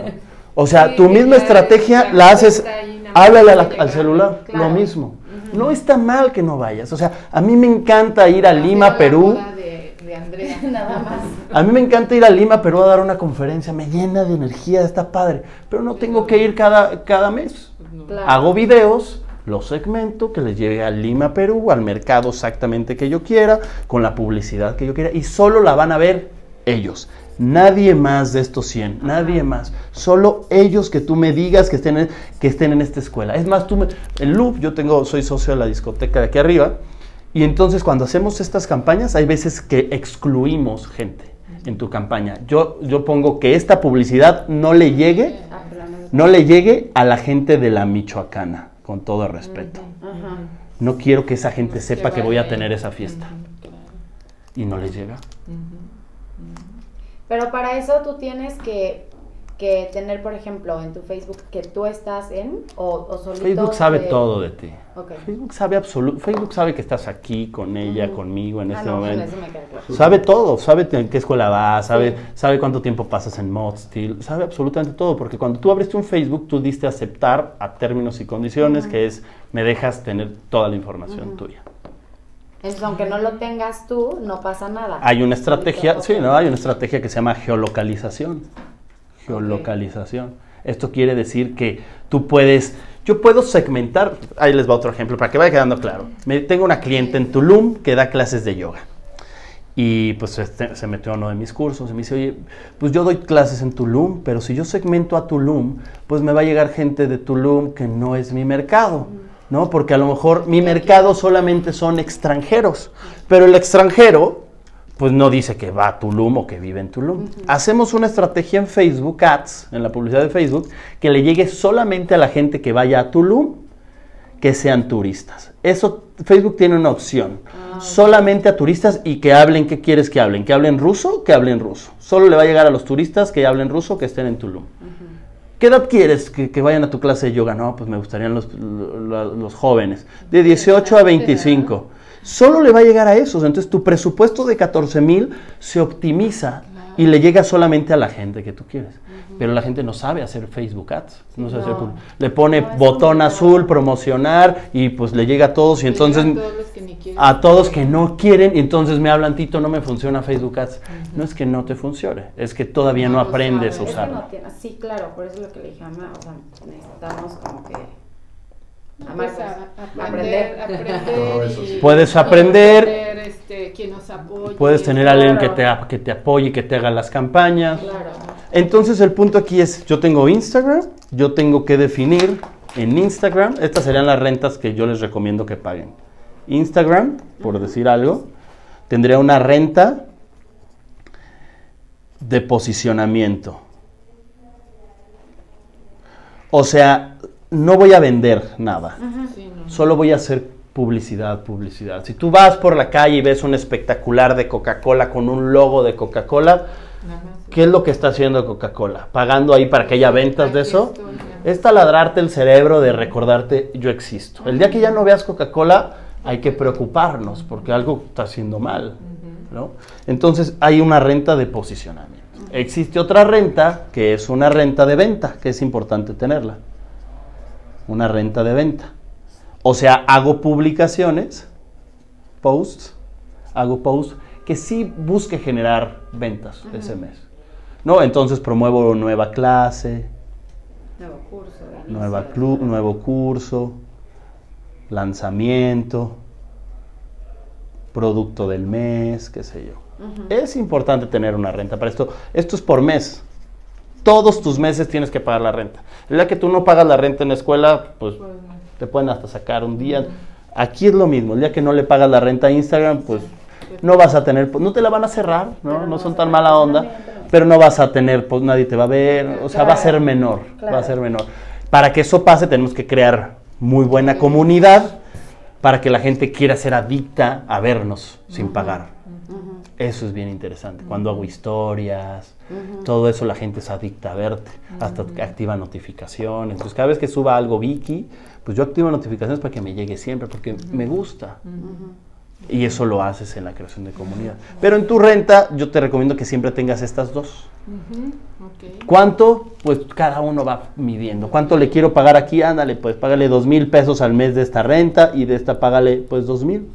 O sea, tu misma estrategia la haces, háblale al celular, lo mismo. No está mal que no vayas. O sea, a mí me encanta ir a Lima, Perú. A mí me encanta ir a Lima, Perú a dar una conferencia, me llena de energía, está padre, pero no tengo que ir cada, cada mes. Hago videos, los segmento, que les llegue a Lima, Perú, al mercado exactamente que yo quiera, con la publicidad que yo quiera, y solo la van a ver ellos. Nadie más de estos 100, nadie más. Solo ellos que tú me digas que estén en, que estén en esta escuela. Es más, tú me, en Loop, yo tengo, soy socio de la discoteca de aquí arriba, y entonces cuando hacemos estas campañas, hay veces que excluimos gente en tu campaña. Yo, yo pongo que esta publicidad no le llegue, no le llegue a la gente de la Michoacana con todo respeto. No quiero que esa gente sepa que voy a tener esa fiesta. Y no les llega. Pero para eso tú tienes que, que, tener, por ejemplo, en tu Facebook que tú estás en o, o solito Facebook sabe todo de ti. Facebook sabe absoluto, Facebook sabe que estás aquí con ella, conmigo en ah, este momento. Sabe todo, sabe en qué escuela vas, sabe, sabe cuánto tiempo pasas en Modstill, sabe absolutamente todo, porque cuando tú abriste un Facebook, tú diste aceptar a términos y condiciones, que es me dejas tener toda la información tuya. Entonces, aunque no lo tengas tú, no pasa nada. Hay una estrategia, sí, no, hay una estrategia que se llama geolocalización. Geolocalización. Esto quiere decir que tú puedes yo puedo segmentar, ahí les va otro ejemplo para que vaya quedando claro. Me, tengo una cliente en Tulum que da clases de yoga. Y pues este, se metió a uno de mis cursos y me dice, oye, pues yo doy clases en Tulum, pero si yo segmento a Tulum, pues me va a llegar gente de Tulum que no es mi mercado, ¿no? Porque a lo mejor mi mercado solamente son extranjeros, pero el extranjero pues no dice que va a Tulum o que vive en Tulum. Hacemos una estrategia en Facebook Ads, en la publicidad de Facebook, que le llegue solamente a la gente que vaya a Tulum, que sean turistas. Eso Facebook tiene una opción. Ah, solamente a turistas y que hablen, ¿qué quieres que hablen? ¿Que hablen ruso? Que hablen ruso. Solo le va a llegar a los turistas que hablen ruso, que estén en Tulum. ¿Qué edad quieres que, vayan a tu clase de yoga? No, pues me gustarían los, los jóvenes. De 18 a 25 solo le va a llegar a esos. Entonces tu presupuesto de 14 mil se optimiza y le llega solamente a la gente que tú quieres. Pero la gente no sabe hacer Facebook Ads. No sabe hacer, le pone botón azul, promocionar y pues le llega a todos y entonces a todos que no quieren y entonces me hablan, Tito, no me funciona Facebook Ads. No es que no te funcione, es que todavía no, aprendes a usarlo. sí, claro, por eso es lo que le dije a Ana, o sea, necesitamos como que pues aprender, aprender, puedes aprender, este, quien nos apoye, puedes tener a alguien que te, que te apoye, que te haga las campañas. Entonces el punto aquí es, yo tengo Instagram, yo tengo que definir en Instagram, estas serían las rentas que yo les recomiendo que paguen. Instagram, por decir algo, tendría una renta de posicionamiento. O sea, no voy a vender nada, solo voy a hacer publicidad, publicidad. Si tú vas por la calle y ves un espectacular de Coca-Cola con un logo de Coca-Cola, ¿qué es lo que está haciendo Coca-Cola? ¿Pagando ahí para que haya ventas de eso? Es taladrarte el cerebro de recordarte yo existo. El día que ya no veas Coca-Cola, hay que preocuparnos porque algo está haciendo mal. ¿no? Entonces hay una renta de posicionamiento. Existe otra renta que es una renta de venta, que es importante tenerla. Una renta de venta. O sea, hago publicaciones, posts, hago posts que sí busque generar ventas ese mes. ¿No? Entonces promuevo nueva clase, nuevo curso, nueva club, nuevo curso, lanzamiento, producto del mes, qué sé yo. Es importante tener una renta para esto. Esto es por mes. Todos tus meses tienes que pagar la renta. El día que tú no pagas la renta en la escuela, pues, pues te pueden hasta sacar un día. Aquí es lo mismo. El día que no le pagas la renta a Instagram, pues no vas a tener, no te la van a cerrar, ¿no? No son tan mala onda, pero no vas a tener, pues nadie te va a ver, o sea, va a ser menor, va a ser menor. Para que eso pase tenemos que crear muy buena comunidad para que la gente quiera ser adicta a vernos sin pagar. Eso es bien interesante. Cuando hago historias, todo eso la gente es adicta a verte, hasta activa notificaciones. Entonces cada vez que suba algo Vicky, pues yo activo notificaciones para que me llegue siempre, porque me gusta. Y eso lo haces en la creación de comunidad. Pero en tu renta yo te recomiendo que siempre tengas estas dos. ¿Cuánto? Pues cada uno va midiendo. ¿Cuánto le quiero pagar aquí? Ándale, pues págale dos mil pesos al mes de esta renta y de esta págale pues dos mil.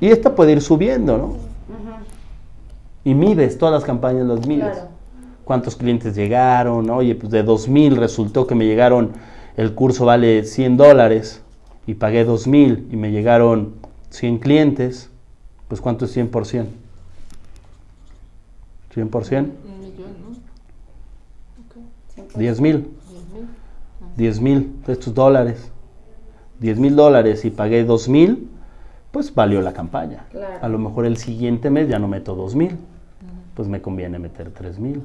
Y esta puede ir subiendo, ¿no? Y mides, todas las campañas las mides. ¿Cuántos clientes llegaron? Oye, pues de dos mil resultó que me llegaron, el curso vale 100 dólares y pagué dos mil y me llegaron 100 clientes, pues ¿cuánto es 100%? 100%? Un millón, ¿no? 10 mil. 10 mil de estos dólares. 10 mil dólares y pagué 2 mil, pues valió la campaña. A lo mejor el siguiente mes ya no meto 2 mil, pues me conviene meter 3 mil.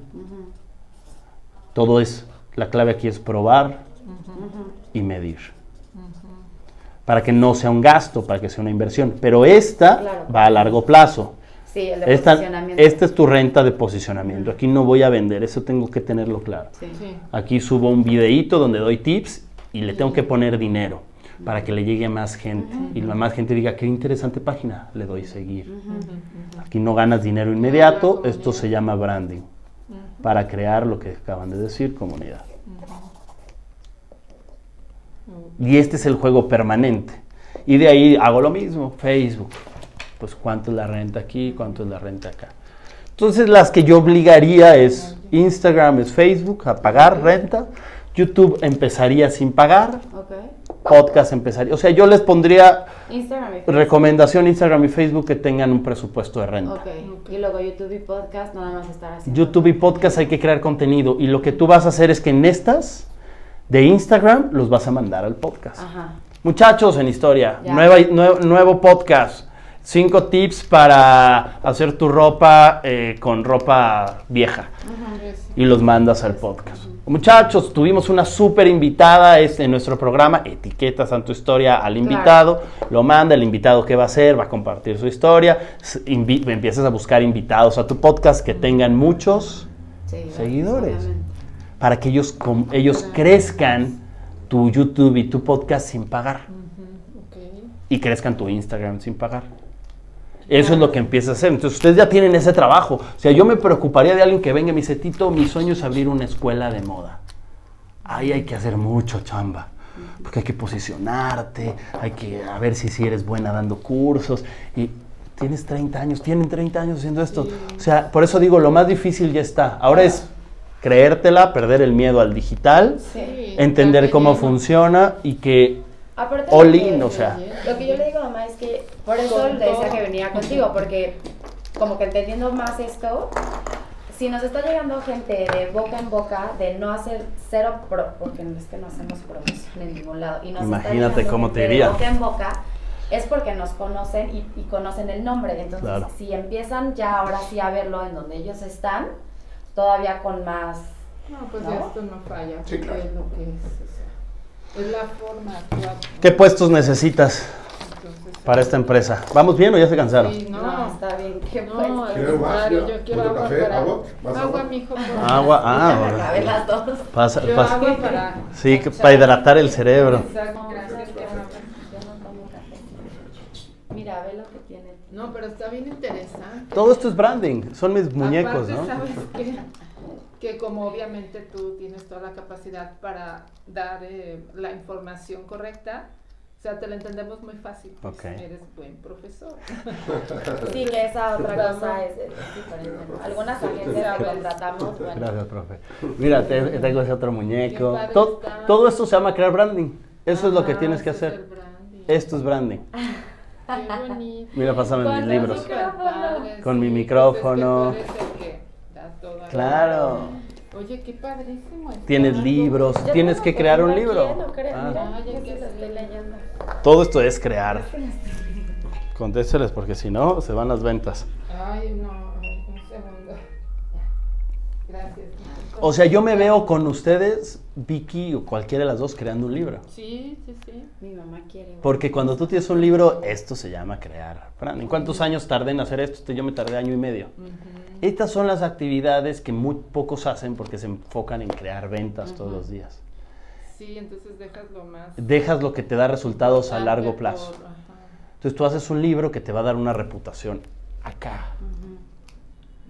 Todo es, la clave aquí es probar y medir. Para que no sea un gasto, para que sea una inversión. Pero esta va a largo plazo. Sí, el de esta, esta es tu renta de posicionamiento. Aquí no voy a vender, eso tengo que tenerlo claro. Aquí subo un videíto donde doy tips y le tengo que poner dinero para que le llegue a más gente y la más gente diga, qué interesante página, le doy seguir. Aquí no ganas dinero inmediato, esto se llama branding, para crear lo que acaban de decir, comunidad. Y este es el juego permanente. Y de ahí hago lo mismo, Facebook. Pues cuánto es la renta aquí, cuánto es la renta acá. Entonces las que yo obligaría es Instagram, es Facebook, a pagar renta. YouTube empezaría sin pagar. Podcast empezaría. O sea, yo les pondría recomendación Instagram y Facebook que tengan un presupuesto de renta. Y luego YouTube y podcast nada más estar haciendo. YouTube y podcast hay que crear contenido. Y lo que tú vas a hacer es que en estas de Instagram los vas a mandar al podcast. Muchachos en historia, nueva, nuevo, podcast. Cinco tips para hacer tu ropa eh, con ropa vieja. Y los mandas al podcast. Muchachos, tuvimos una súper invitada este, en nuestro programa. Etiquetas a tu historia al invitado. Lo manda, el invitado que va a hacer, va a compartir su historia. empiezas a buscar invitados a tu podcast que tengan muchos seguidores para que ellos, ellos crezcan tu YouTube y tu podcast sin pagar. Y crezcan tu Instagram sin pagar. Eso es lo que empieza a hacer. Entonces, ustedes ya tienen ese trabajo. O sea, yo me preocuparía de alguien que venga y me dice, Tito, mi sueño es abrir una escuela de moda. Ahí hay que hacer mucho chamba. Porque hay que posicionarte, hay que a ver si, si eres buena dando cursos. Y tienes 30 años, tienen 30 años haciendo esto. O sea, por eso digo, lo más difícil ya está. Ahora es creértela, perder el miedo al digital, entender cómo funciona y que all in, o sea. Lo que yo le digo a mamá es que por eso le decía que venía contigo, porque como que entendiendo más esto, si nos está llegando gente de boca en boca, de no hacer cero, pro, porque es que no hacemos promoción en ningún lado, y nos Imagínate cómo te diría. De boca en boca, es porque nos conocen y, conocen el nombre. Entonces, si empiezan ya ahora sí a verlo en donde ellos están, todavía con más... No, pues esto no falla, porque es lo que es. Es la forma actual. ¿Qué puestos necesitas? Entonces para esta empresa. ¿Vamos bien o ya se cansaron? Sí, no, está bien. ¿Qué no, yo quiero agua café, para... agua, agua, mijo. Agua, ah, bueno. las dos. Pasa, yo pasa. agua para... Sí, para hidratar el cerebro. Exacto, gracias. Yo no tomo café. Mira, ve lo que tiene. No, pero está bien interesante. Todo esto es branding, son mis muñecos, Aparte, ¿no? ¿sabes qué? Que como obviamente tú tienes toda la capacidad para dar eh, la información correcta, o sea, te la entendemos muy fácil. Pues Okay. Eres buen profesor. Sí, que esa otra cosa es, es diferente. ¿no? Algunas agencias contratamos, bueno. Gracias, profe. Mira, te- tengo ese otro muñeco. Todo esto se llama crear branding. Eso es lo que Ajá, tienes que hacer. Esto es branding. Qué bonito. Mira, pásame mis Con libros. micrófono. Con mi sí, micrófono. Claro. Oye, qué padrísimo. Tienes libros, tienes que crear un libro. Ah. mira, que estoy leyendo. Todo esto es crear. Contésteles porque si no, se van las ventas. Ay, no. Gracias. O sea, yo me veo con ustedes, Vicky o cualquiera de las dos, creando un libro. Sí, sí, sí. Mi mamá quiere. Porque cuando tú tienes un libro, esto se llama crear. branding. ¿Cuántos años tardé en hacer esto? Yo me tardé año y medio. Estas son las actividades que muy pocos hacen porque se enfocan en crear ventas todos los días. Sí, entonces dejas lo más. Dejas lo que te da resultados a largo plazo. Entonces tú haces un libro que te va a dar una reputación acá.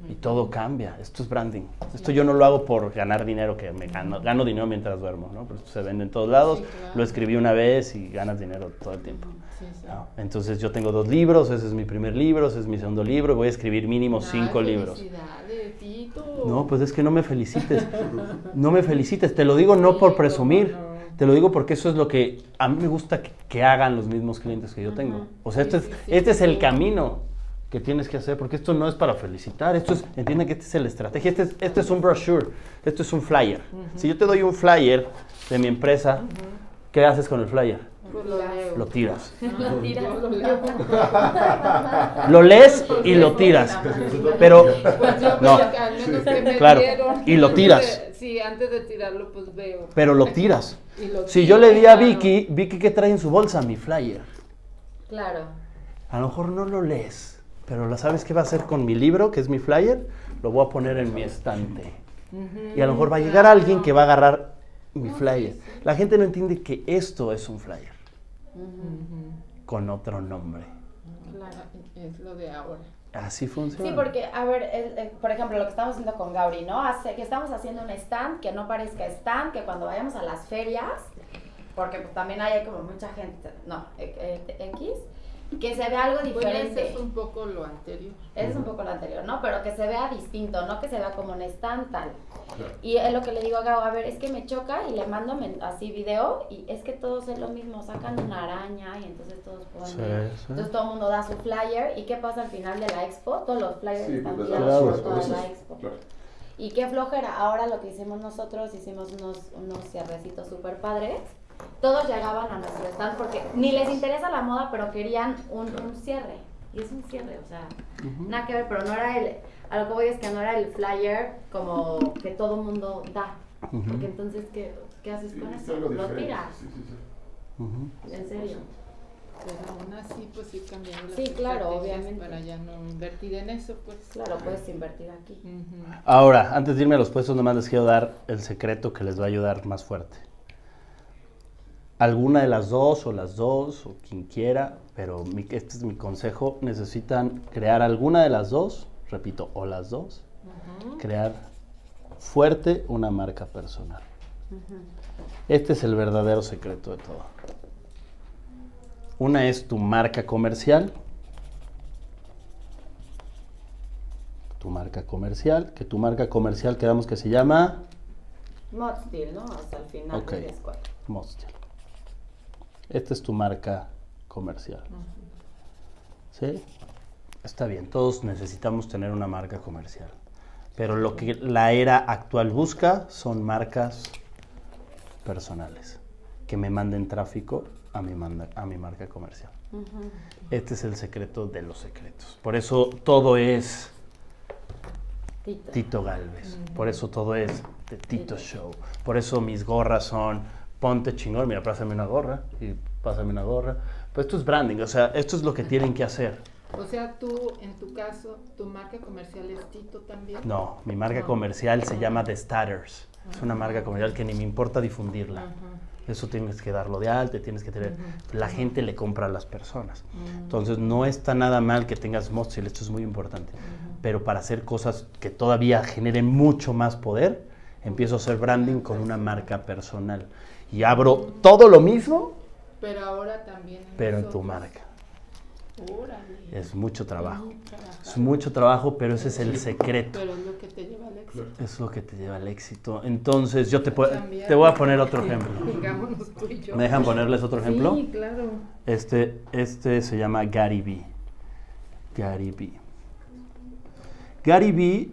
Y todo cambia. Esto es branding. Esto yo no lo hago por ganar dinero, que me gano, gano dinero mientras duermo, ¿no? Pero esto se vende en todos lados. Sí, claro. Lo escribí una vez y ganas dinero todo el tiempo. Sí, sí. ¿no? Entonces yo tengo dos libros, ese es mi primer libro, ese es mi segundo libro, voy a escribir mínimo Ay, cinco libros. Tito. No, pues es que no me felicites. No me felicites. Te lo digo no por presumir. no. Te lo digo porque eso es lo que a mí me gusta que, que hagan los mismos clientes que yo tengo. O sea, este es, este es el camino que tienes que hacer, porque esto no es para felicitar, esto es, entiende que este es la estrategia, este es, este es un brochure, esto es un flyer. Si yo te doy un flyer de mi empresa, ¿qué haces con el flyer? Pues lo leo. Lo tiras. Lo tiras. Lo leo. Lo lees y lo tiras. Pero, no, Claro, y lo tiras. sí, antes de tirarlo, pues veo. pero lo tiras. Si yo le di a. Vicky, Vicky, ¿qué trae en su bolsa? Mi flyer. Claro. A lo mejor no lo lees, pero ¿la sabes qué va a hacer con mi libro, que es mi flyer? Lo voy a poner en mi estante. Y a lo mejor va a llegar alguien que va a agarrar mi flyer. La gente no entiende que esto es un flyer con otro nombre. Claro, es lo de ahora. Así funciona. Sí, porque, a ver, el- el- por ejemplo, lo que estamos haciendo con Gauri, ¿no? Hace, que estamos haciendo un stand que no parezca stand, que cuando vayamos a las ferias, porque pues, también hay como mucha gente, no, e- e- X, que se vea algo Bueno, diferente. es un poco lo anterior. Es un poco lo anterior, ¿no? Pero que se vea distinto, no que se vea como un stand tal. Claro. Y es lo que le digo a Gabo, a ver, es que me choca y le mando así video y es que todos es lo mismo, sacan una araña y entonces todos ponen. Sí, sí. Entonces todo el mundo da su flyer y ¿qué pasa al final de la expo? Todos los flyers Sí, están tirados claro, por toda la expo. claro. Y qué flojera, ahora lo que hicimos nosotros, hicimos unos, unos cierrecitos súper padres. Todos llegaban a nuestro stand porque ni les interesa la moda, pero querían un, un cierre. Y es un cierre, o sea, nada que ver, pero no era el, a lo que voy es que no era el flyer como que todo mundo da. Ujú. Porque entonces, ¿qué, qué haces Sí, con es eso? Lo tiras, sí, sí, sí. Ujú. en serio. Pero aún así, pues sí cambiando las Sí, claro, obviamente. Para ya no invertir en eso, pues. Claro, puedes invertir aquí. Ahora, antes de irme a los puestos, nomás les quiero dar el secreto que les va a ayudar más fuerte. Alguna de las dos o las dos o quien quiera, pero mi- este es mi consejo, necesitan crear alguna de las dos, repito, o las dos, crear fuerte una marca personal. Este es el verdadero secreto de todo. Una es tu marca comercial. Tu marca comercial, que tu marca comercial quedamos que se llama Mod Steel, ¿no? Hasta el final Ok. de. Esta es tu marca comercial. ¿Sí? Está bien, todos necesitamos tener una marca comercial. Pero lo que la era actual busca son marcas personales que me manden tráfico a mi, manda- a mi marca comercial. Este es el secreto de los secretos. Por eso todo es Tito. Tito Galvez. Por eso todo es The Tito Show. Por eso mis gorras son ponte chingón. Mira, pásame una gorra y pásame una gorra. Pues esto es branding, o sea, esto es lo que tienen que hacer. O sea, tú, en tu caso, tu marca comercial es Tito también. No, mi marca comercial se llama The Starters. Es una marca comercial que ni me importa difundirla. Eso tienes que darlo de alta, tienes que tener... La gente le compra a las personas. Entonces, no está nada mal que tengas Mostil, esto es muy importante. Pero para hacer cosas que todavía generen mucho más poder, empiezo a hacer branding con una marca personal. Y abro todo lo mismo, pero ahora también. pero en tu marca. Es mucho trabajo. Es mucho trabajo, pero ese es el secreto. Pero es lo que te lleva al éxito. Es lo que te lleva al éxito. Entonces, yo te, te voy a poner otro ejemplo. ¿Me dejan ponerles otro ejemplo? Sí, claro. Este, este se llama Gary B. Gary B. Gary B,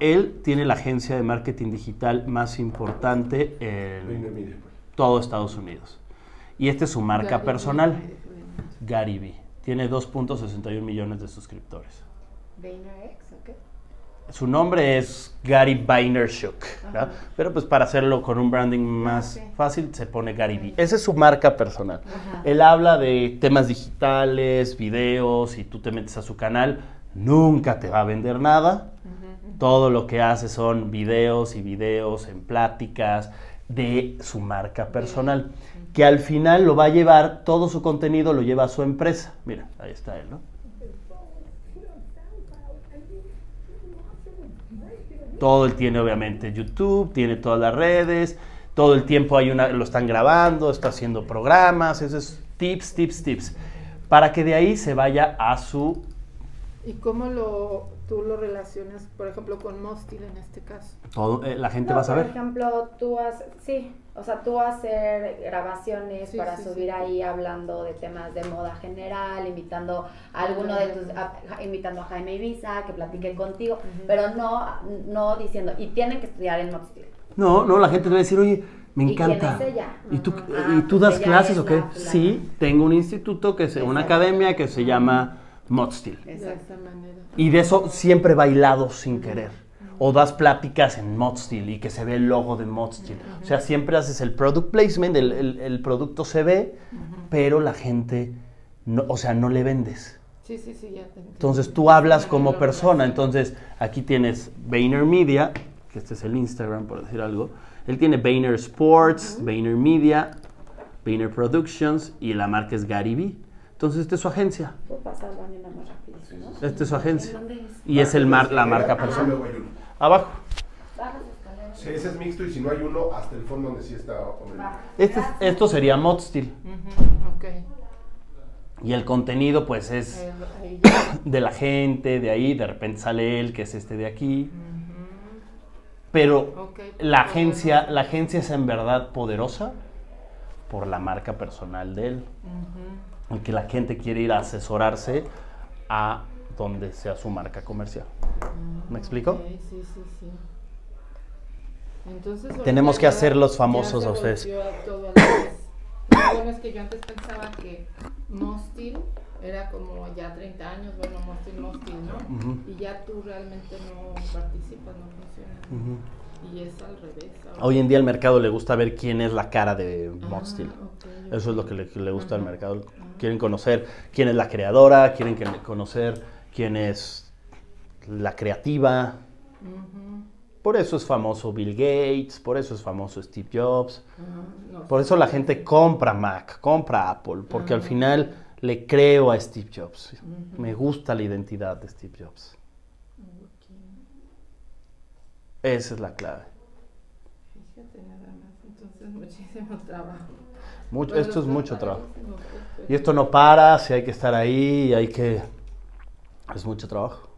él tiene la agencia de marketing digital más importante en. Todo Estados Unidos. Y esta es su marca personal, Gary B. Tiene 2.61 millones de suscriptores. ¿VaynerX o qué? Su nombre es Gary Vaynerchuk, pero pues para hacerlo con un branding más fácil se pone Gary V. Esa es su marca personal. Él habla de temas digitales, videos, y tú te metes a su canal, nunca te va a vender nada. Todo lo que hace son videos y videos en pláticas de su marca personal que al final lo va a llevar, todo su contenido lo lleva a su empresa. Mira, ahí está él, ¿no? Todo él tiene obviamente YouTube, tiene todas las redes, todo el tiempo hay una, lo están grabando, está haciendo programas, eso es tips, tips, tips, para que de ahí se vaya a su... ¿Y cómo lo, tú lo relacionas, por ejemplo, con Mostil en este caso? Todo, eh, la gente va a saber. Por ejemplo, tú has, sí, o sea, tú hacer grabaciones para subir ahí hablando de temas de moda general, invitando a alguno de tus, invitando a Jaime Ibiza que platique contigo, pero no, no diciendo, y tienen que estudiar en Moxley. No, no, la gente te va a decir, oye, me encanta. ¿Y, quién es ella? ¿Y tú, ah, ¿y tú das clases o qué? Sí, tengo un instituto, que es una academia que se llama Modstil. Y de eso siempre bailado sin querer o das pláticas en Modstil y que se ve el logo de Modstil. O sea, siempre haces el product placement, el, el, producto se ve, pero la gente, no, o sea, no le vendes. Sí, sí, sí, ya Entonces tú hablas como persona. Entonces aquí tienes Vayner Media, que este es el Instagram, por decir algo. Él tiene Vayner Sports, Vayner Media, Vayner Productions y la marca es Gary Vee. Entonces, esta es su agencia. Esta es su agencia. Y es el mar, la marca personal. Abajo. Sí, ese es mixto y si no hay uno, hasta el fondo donde sí está. Este, esto sería mod steel. Y el contenido pues es de la gente, de ahí, de repente sale él, que es este de aquí. Pero la agencia, la agencia es en verdad poderosa por la marca personal de él. Y que la gente quiere ir a asesorarse a donde sea su marca comercial. ¿Me explico? Sí, sí, sí. Entonces, Tenemos que hacer los famosos a ustedes. bueno, es que yo antes pensaba que Mostil era como ya 30 años, bueno, Mostil, Mostil, ¿no? Y ya tú realmente no participas, no funcionas. Y es al revés. Hoy en día al mercado le gusta ver quién es la cara de Mostil. Eso es lo que le, gusta al mercado. Quieren conocer quién es la creadora, quieren conocer quién es la creativa. Por eso es famoso Bill Gates, por eso es famoso Steve Jobs. por eso la gente compra Mac, compra Apple, porque al final le creo a Steve Jobs. Me gusta la identidad de Steve Jobs. Esa es la clave. Fíjate nada más, entonces muchísimo trabajo. Mucho, esto es mucho trabajo. Y esto no para, si hay que estar ahí, hay que es mucho trabajo.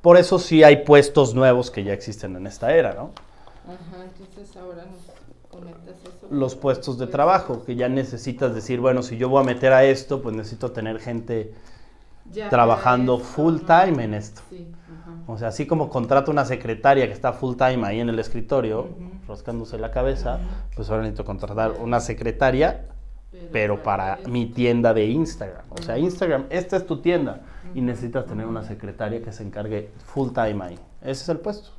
Por eso sí hay puestos nuevos que ya existen en esta era, ¿no? Ajá, entonces ahora nos conectas eso. Los puestos de trabajo, que ya necesitas decir, bueno, si yo voy a meter a esto, pues necesito tener gente trabajando full time en esto. O sea, así como contrato una secretaria que está full time ahí en el escritorio, roscándose la cabeza, pues ahora necesito contratar una secretaria pero para mi tienda de Instagram. O sea, Instagram, esta es tu tienda y necesitas tener una secretaria que se encargue full time ahí. Ese es el puesto.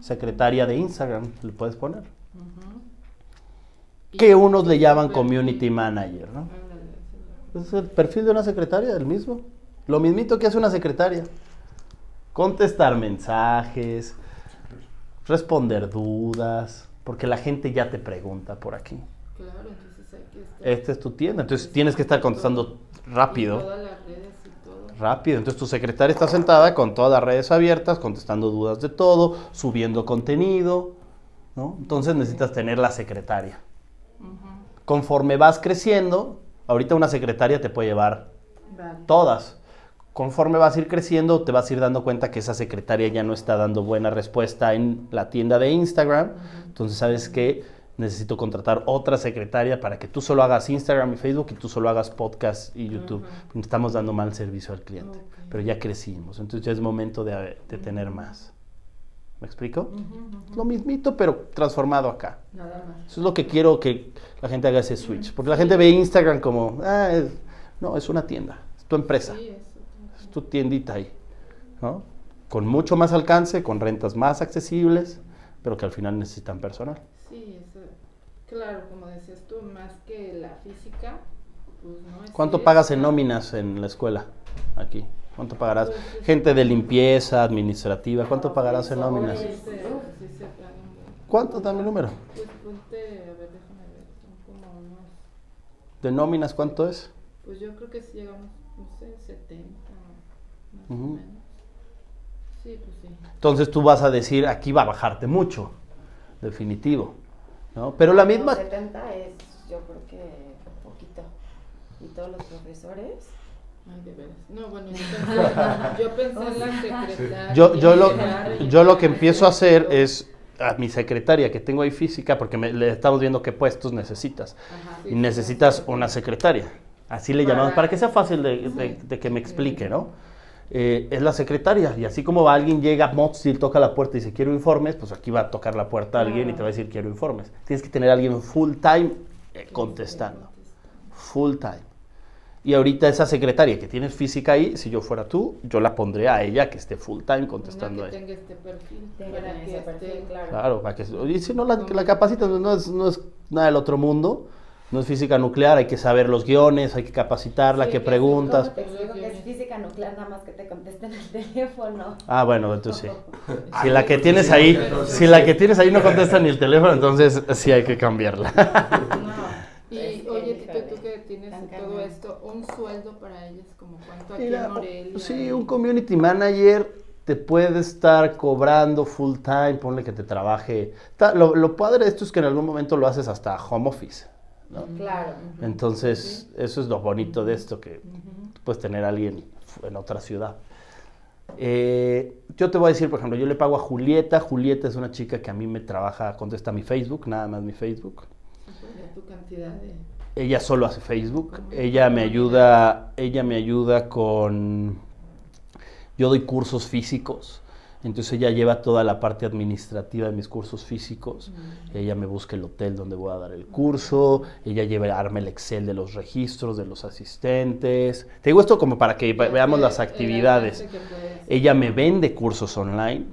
Secretaria de Instagram, le puedes poner. que unos le llaman community manager, ¿no? Es el perfil de una secretaria, el mismo. Lo mismito que hace una secretaria. Contestar mensajes, responder dudas, porque la gente ya te pregunta por aquí. Claro, entonces hay que estar... Esta es tu tienda, entonces tienes que estar contestando rápido. Todas las redes y todo. Rápido, entonces tu secretaria está sentada con todas las redes abiertas, contestando dudas de todo, subiendo contenido, ¿no? Entonces necesitas tener la secretaria. Conforme vas creciendo, ahorita una secretaria te puede llevar todas. Conforme vas a ir creciendo, te vas a ir dando cuenta que esa secretaria ya no está dando buena respuesta en la tienda de Instagram. Entonces, ¿sabes que Necesito contratar otra secretaria para que tú solo hagas Instagram y Facebook y tú solo hagas podcast y YouTube. Estamos dando mal servicio al cliente, pero ya crecimos. Entonces ya es momento de, tener más. ¿Me explico? Lo mismito, pero transformado acá. Nada más. Eso es lo que quiero que la gente haga ese switch. Porque la gente ve Instagram como, ah, no, es una tienda, es tu empresa tu tiendita ahí, ¿no? Con mucho más alcance, con rentas más accesibles, pero que al final necesitan personal. Sí, eso, claro, como decías tú, más que la física, pues no es ¿Cuánto pagas en nóminas en la escuela aquí? ¿Cuánto pagarás? Pues, Gente de limpieza, administrativa, ¿cuánto pagarás en nóminas? ¿Cuánto da mi número? Pues ponte, a ver, déjame ver, son como unos... ¿De nóminas cuánto es? Pues yo creo que si llegamos, no sé, 70. Sí, pues sí. Entonces tú vas a decir, aquí va a bajarte mucho, definitivo. ¿no? Pero la misma... 70 es, yo creo que poquito. ¿Y todos los profesores? Ay, de veras. No, bueno, yo pensé, en la secretaria. Yo, yo, lo, yo lo que empiezo a hacer es a mi secretaria que tengo ahí física, porque le estamos viendo qué puestos necesitas. y necesitas una secretaria. Así le llamamos, para que sea fácil de, de que me explique, ¿no? Eh, es la secretaria. Y así como va alguien, llega Mozil, toca la puerta y dice quiero informes, pues aquí va a tocar la puerta alguien y te va a decir quiero informes. Tienes que tener a alguien full time eh, contestando. Full time. Y ahorita esa secretaria que tienes física ahí, si yo fuera tú, yo la pondría a ella que esté full time contestando que tenga este perfil, para que esté, claro. claro. para que, y si no la, la capacitas, no es, no es nada del otro mundo no es física nuclear, hay que saber los guiones, hay que capacitarla, que preguntas. Te digo que es física nuclear, nada más que te contesten el teléfono. Ah, bueno, entonces sí. Si la que tienes ahí, si la que tienes ahí no contesta ni el teléfono, entonces sí hay que cambiarla. No. Y oye, Tito, tú que tienes todo esto, un sueldo para ellos, como cuánto aquí en Morelia. Sí, un community manager te puede estar cobrando full time, ponle que te trabaje. Lo, lo padre de esto es que en algún momento lo haces hasta home office. Claro. Entonces, eso es lo bonito de esto, que puedes tener a alguien en otra ciudad. Eh, yo te voy a decir, por ejemplo, yo le pago a Julieta. Julieta es una chica que a mí me trabaja, contesta mi Facebook, nada más mi Facebook. Ella solo hace Facebook. Ella me ayuda, ella me ayuda con. Yo doy cursos físicos. Entonces ella lleva toda la parte administrativa de mis cursos físicos. Ella me busca el hotel donde voy a dar el curso. Ella lleva arma el Excel de los registros de los asistentes. Te digo esto como para que veamos las actividades. Ella me vende cursos online.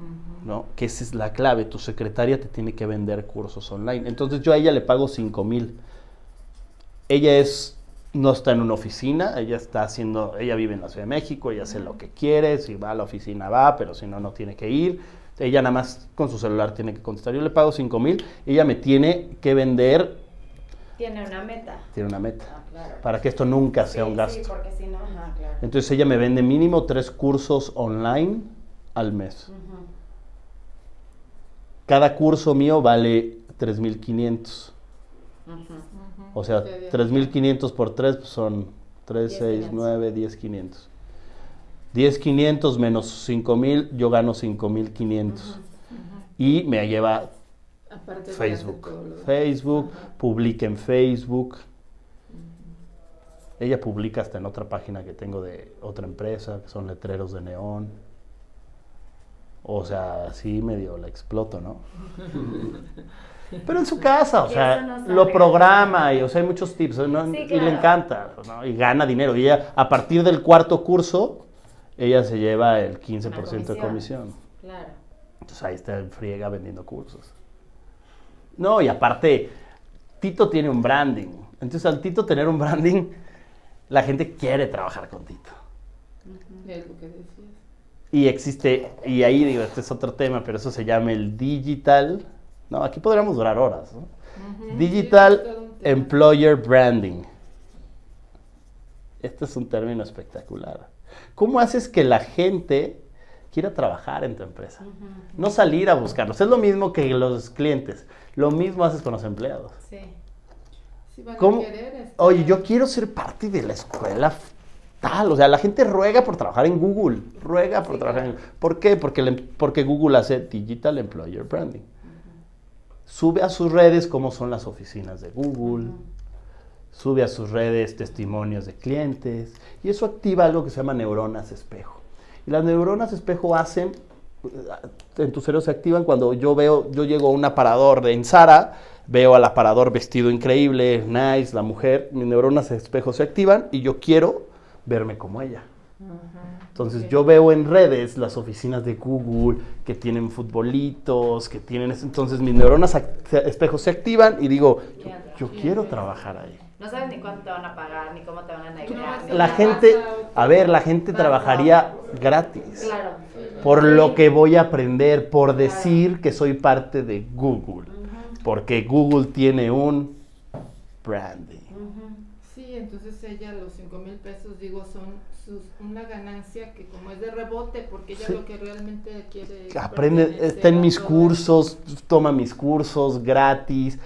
¿no? Que esa es la clave, tu secretaria te tiene que vender cursos online. Entonces yo a ella le pago 5 mil. Ella es no está en una oficina, ella está haciendo, ella vive en la Ciudad de México, ella hace lo que quiere, si va a la oficina va, pero si no, no tiene que ir. Ella nada más con su celular tiene que contestar. Yo le pago 5 mil, ella me tiene que vender. Tiene una meta. Tiene una meta. Ah, para que esto nunca sea un gasto. Sí, porque si no, claro. Entonces ella me vende mínimo tres cursos online al mes. Cada curso mío vale 3.500. O sea, 3.500 por 3 pues son 3, 6, 9, 10.500. 10.500 menos 5.000, yo gano 5.500. Y me lleva Facebook. Facebook, publica en Facebook. Ella publica hasta en otra página que tengo de otra empresa, que son letreros de neón. O sea, así medio la exploto, ¿no? Pero en su casa, o sea, lo programa y, o sea, hay muchos tips y le encanta, ¿no? Y gana dinero. Y ella, a partir del cuarto curso, ella se lleva el 15% de comisión. Claro. Entonces ahí está en friega vendiendo cursos. No, y aparte, Tito tiene un branding. Entonces al Tito tener un branding, la gente quiere trabajar con Tito. Es lo que decías. Y existe, y ahí digo, este es otro tema, pero eso se llama el digital. No, aquí podríamos durar horas. ¿no? Digital Employer Branding. Este es un término espectacular. ¿Cómo haces que la gente quiera trabajar en tu empresa? No salir a buscarlos. Es lo mismo que los clientes. Lo mismo haces con los empleados. Sí. ¿Cómo? Este, Oye, yo quiero ser parte de la escuela tal. O sea, la gente ruega por trabajar en Google. Ruega por trabajar en ¿Por qué? Porque, porque Google hace Digital Employer Branding. Sube a sus redes cómo son las oficinas de Google sube a sus redes testimonios de clientes y eso activa algo que se llama neuronas espejo. Y las neuronas espejo hacen, eh, en tu cerebro se activan cuando yo veo, yo llego a un aparador de Ensara, veo al aparador vestido increíble, nice, la mujer, mis neuronas espejo se activan y yo quiero verme como ella. Entonces yo veo en redes las oficinas de Google que tienen futbolitos, que tienen... Entonces mis neuronas espejo se activan y digo, yo quiero trabajar ahí. No sabes ni cuánto te van a pagar, ni cómo te van a negociar. La gente, a ver, la gente trabajaría gratis. Claro. Por lo que voy a aprender, por decir que soy parte de Google. Porque Google tiene un branding. Sí, entonces ella los 5 mil pesos, digo, son una ganancia que como es de rebote, porque ella lo que realmente quiere... Aprende, está en mis cursos, toma mis cursos gratis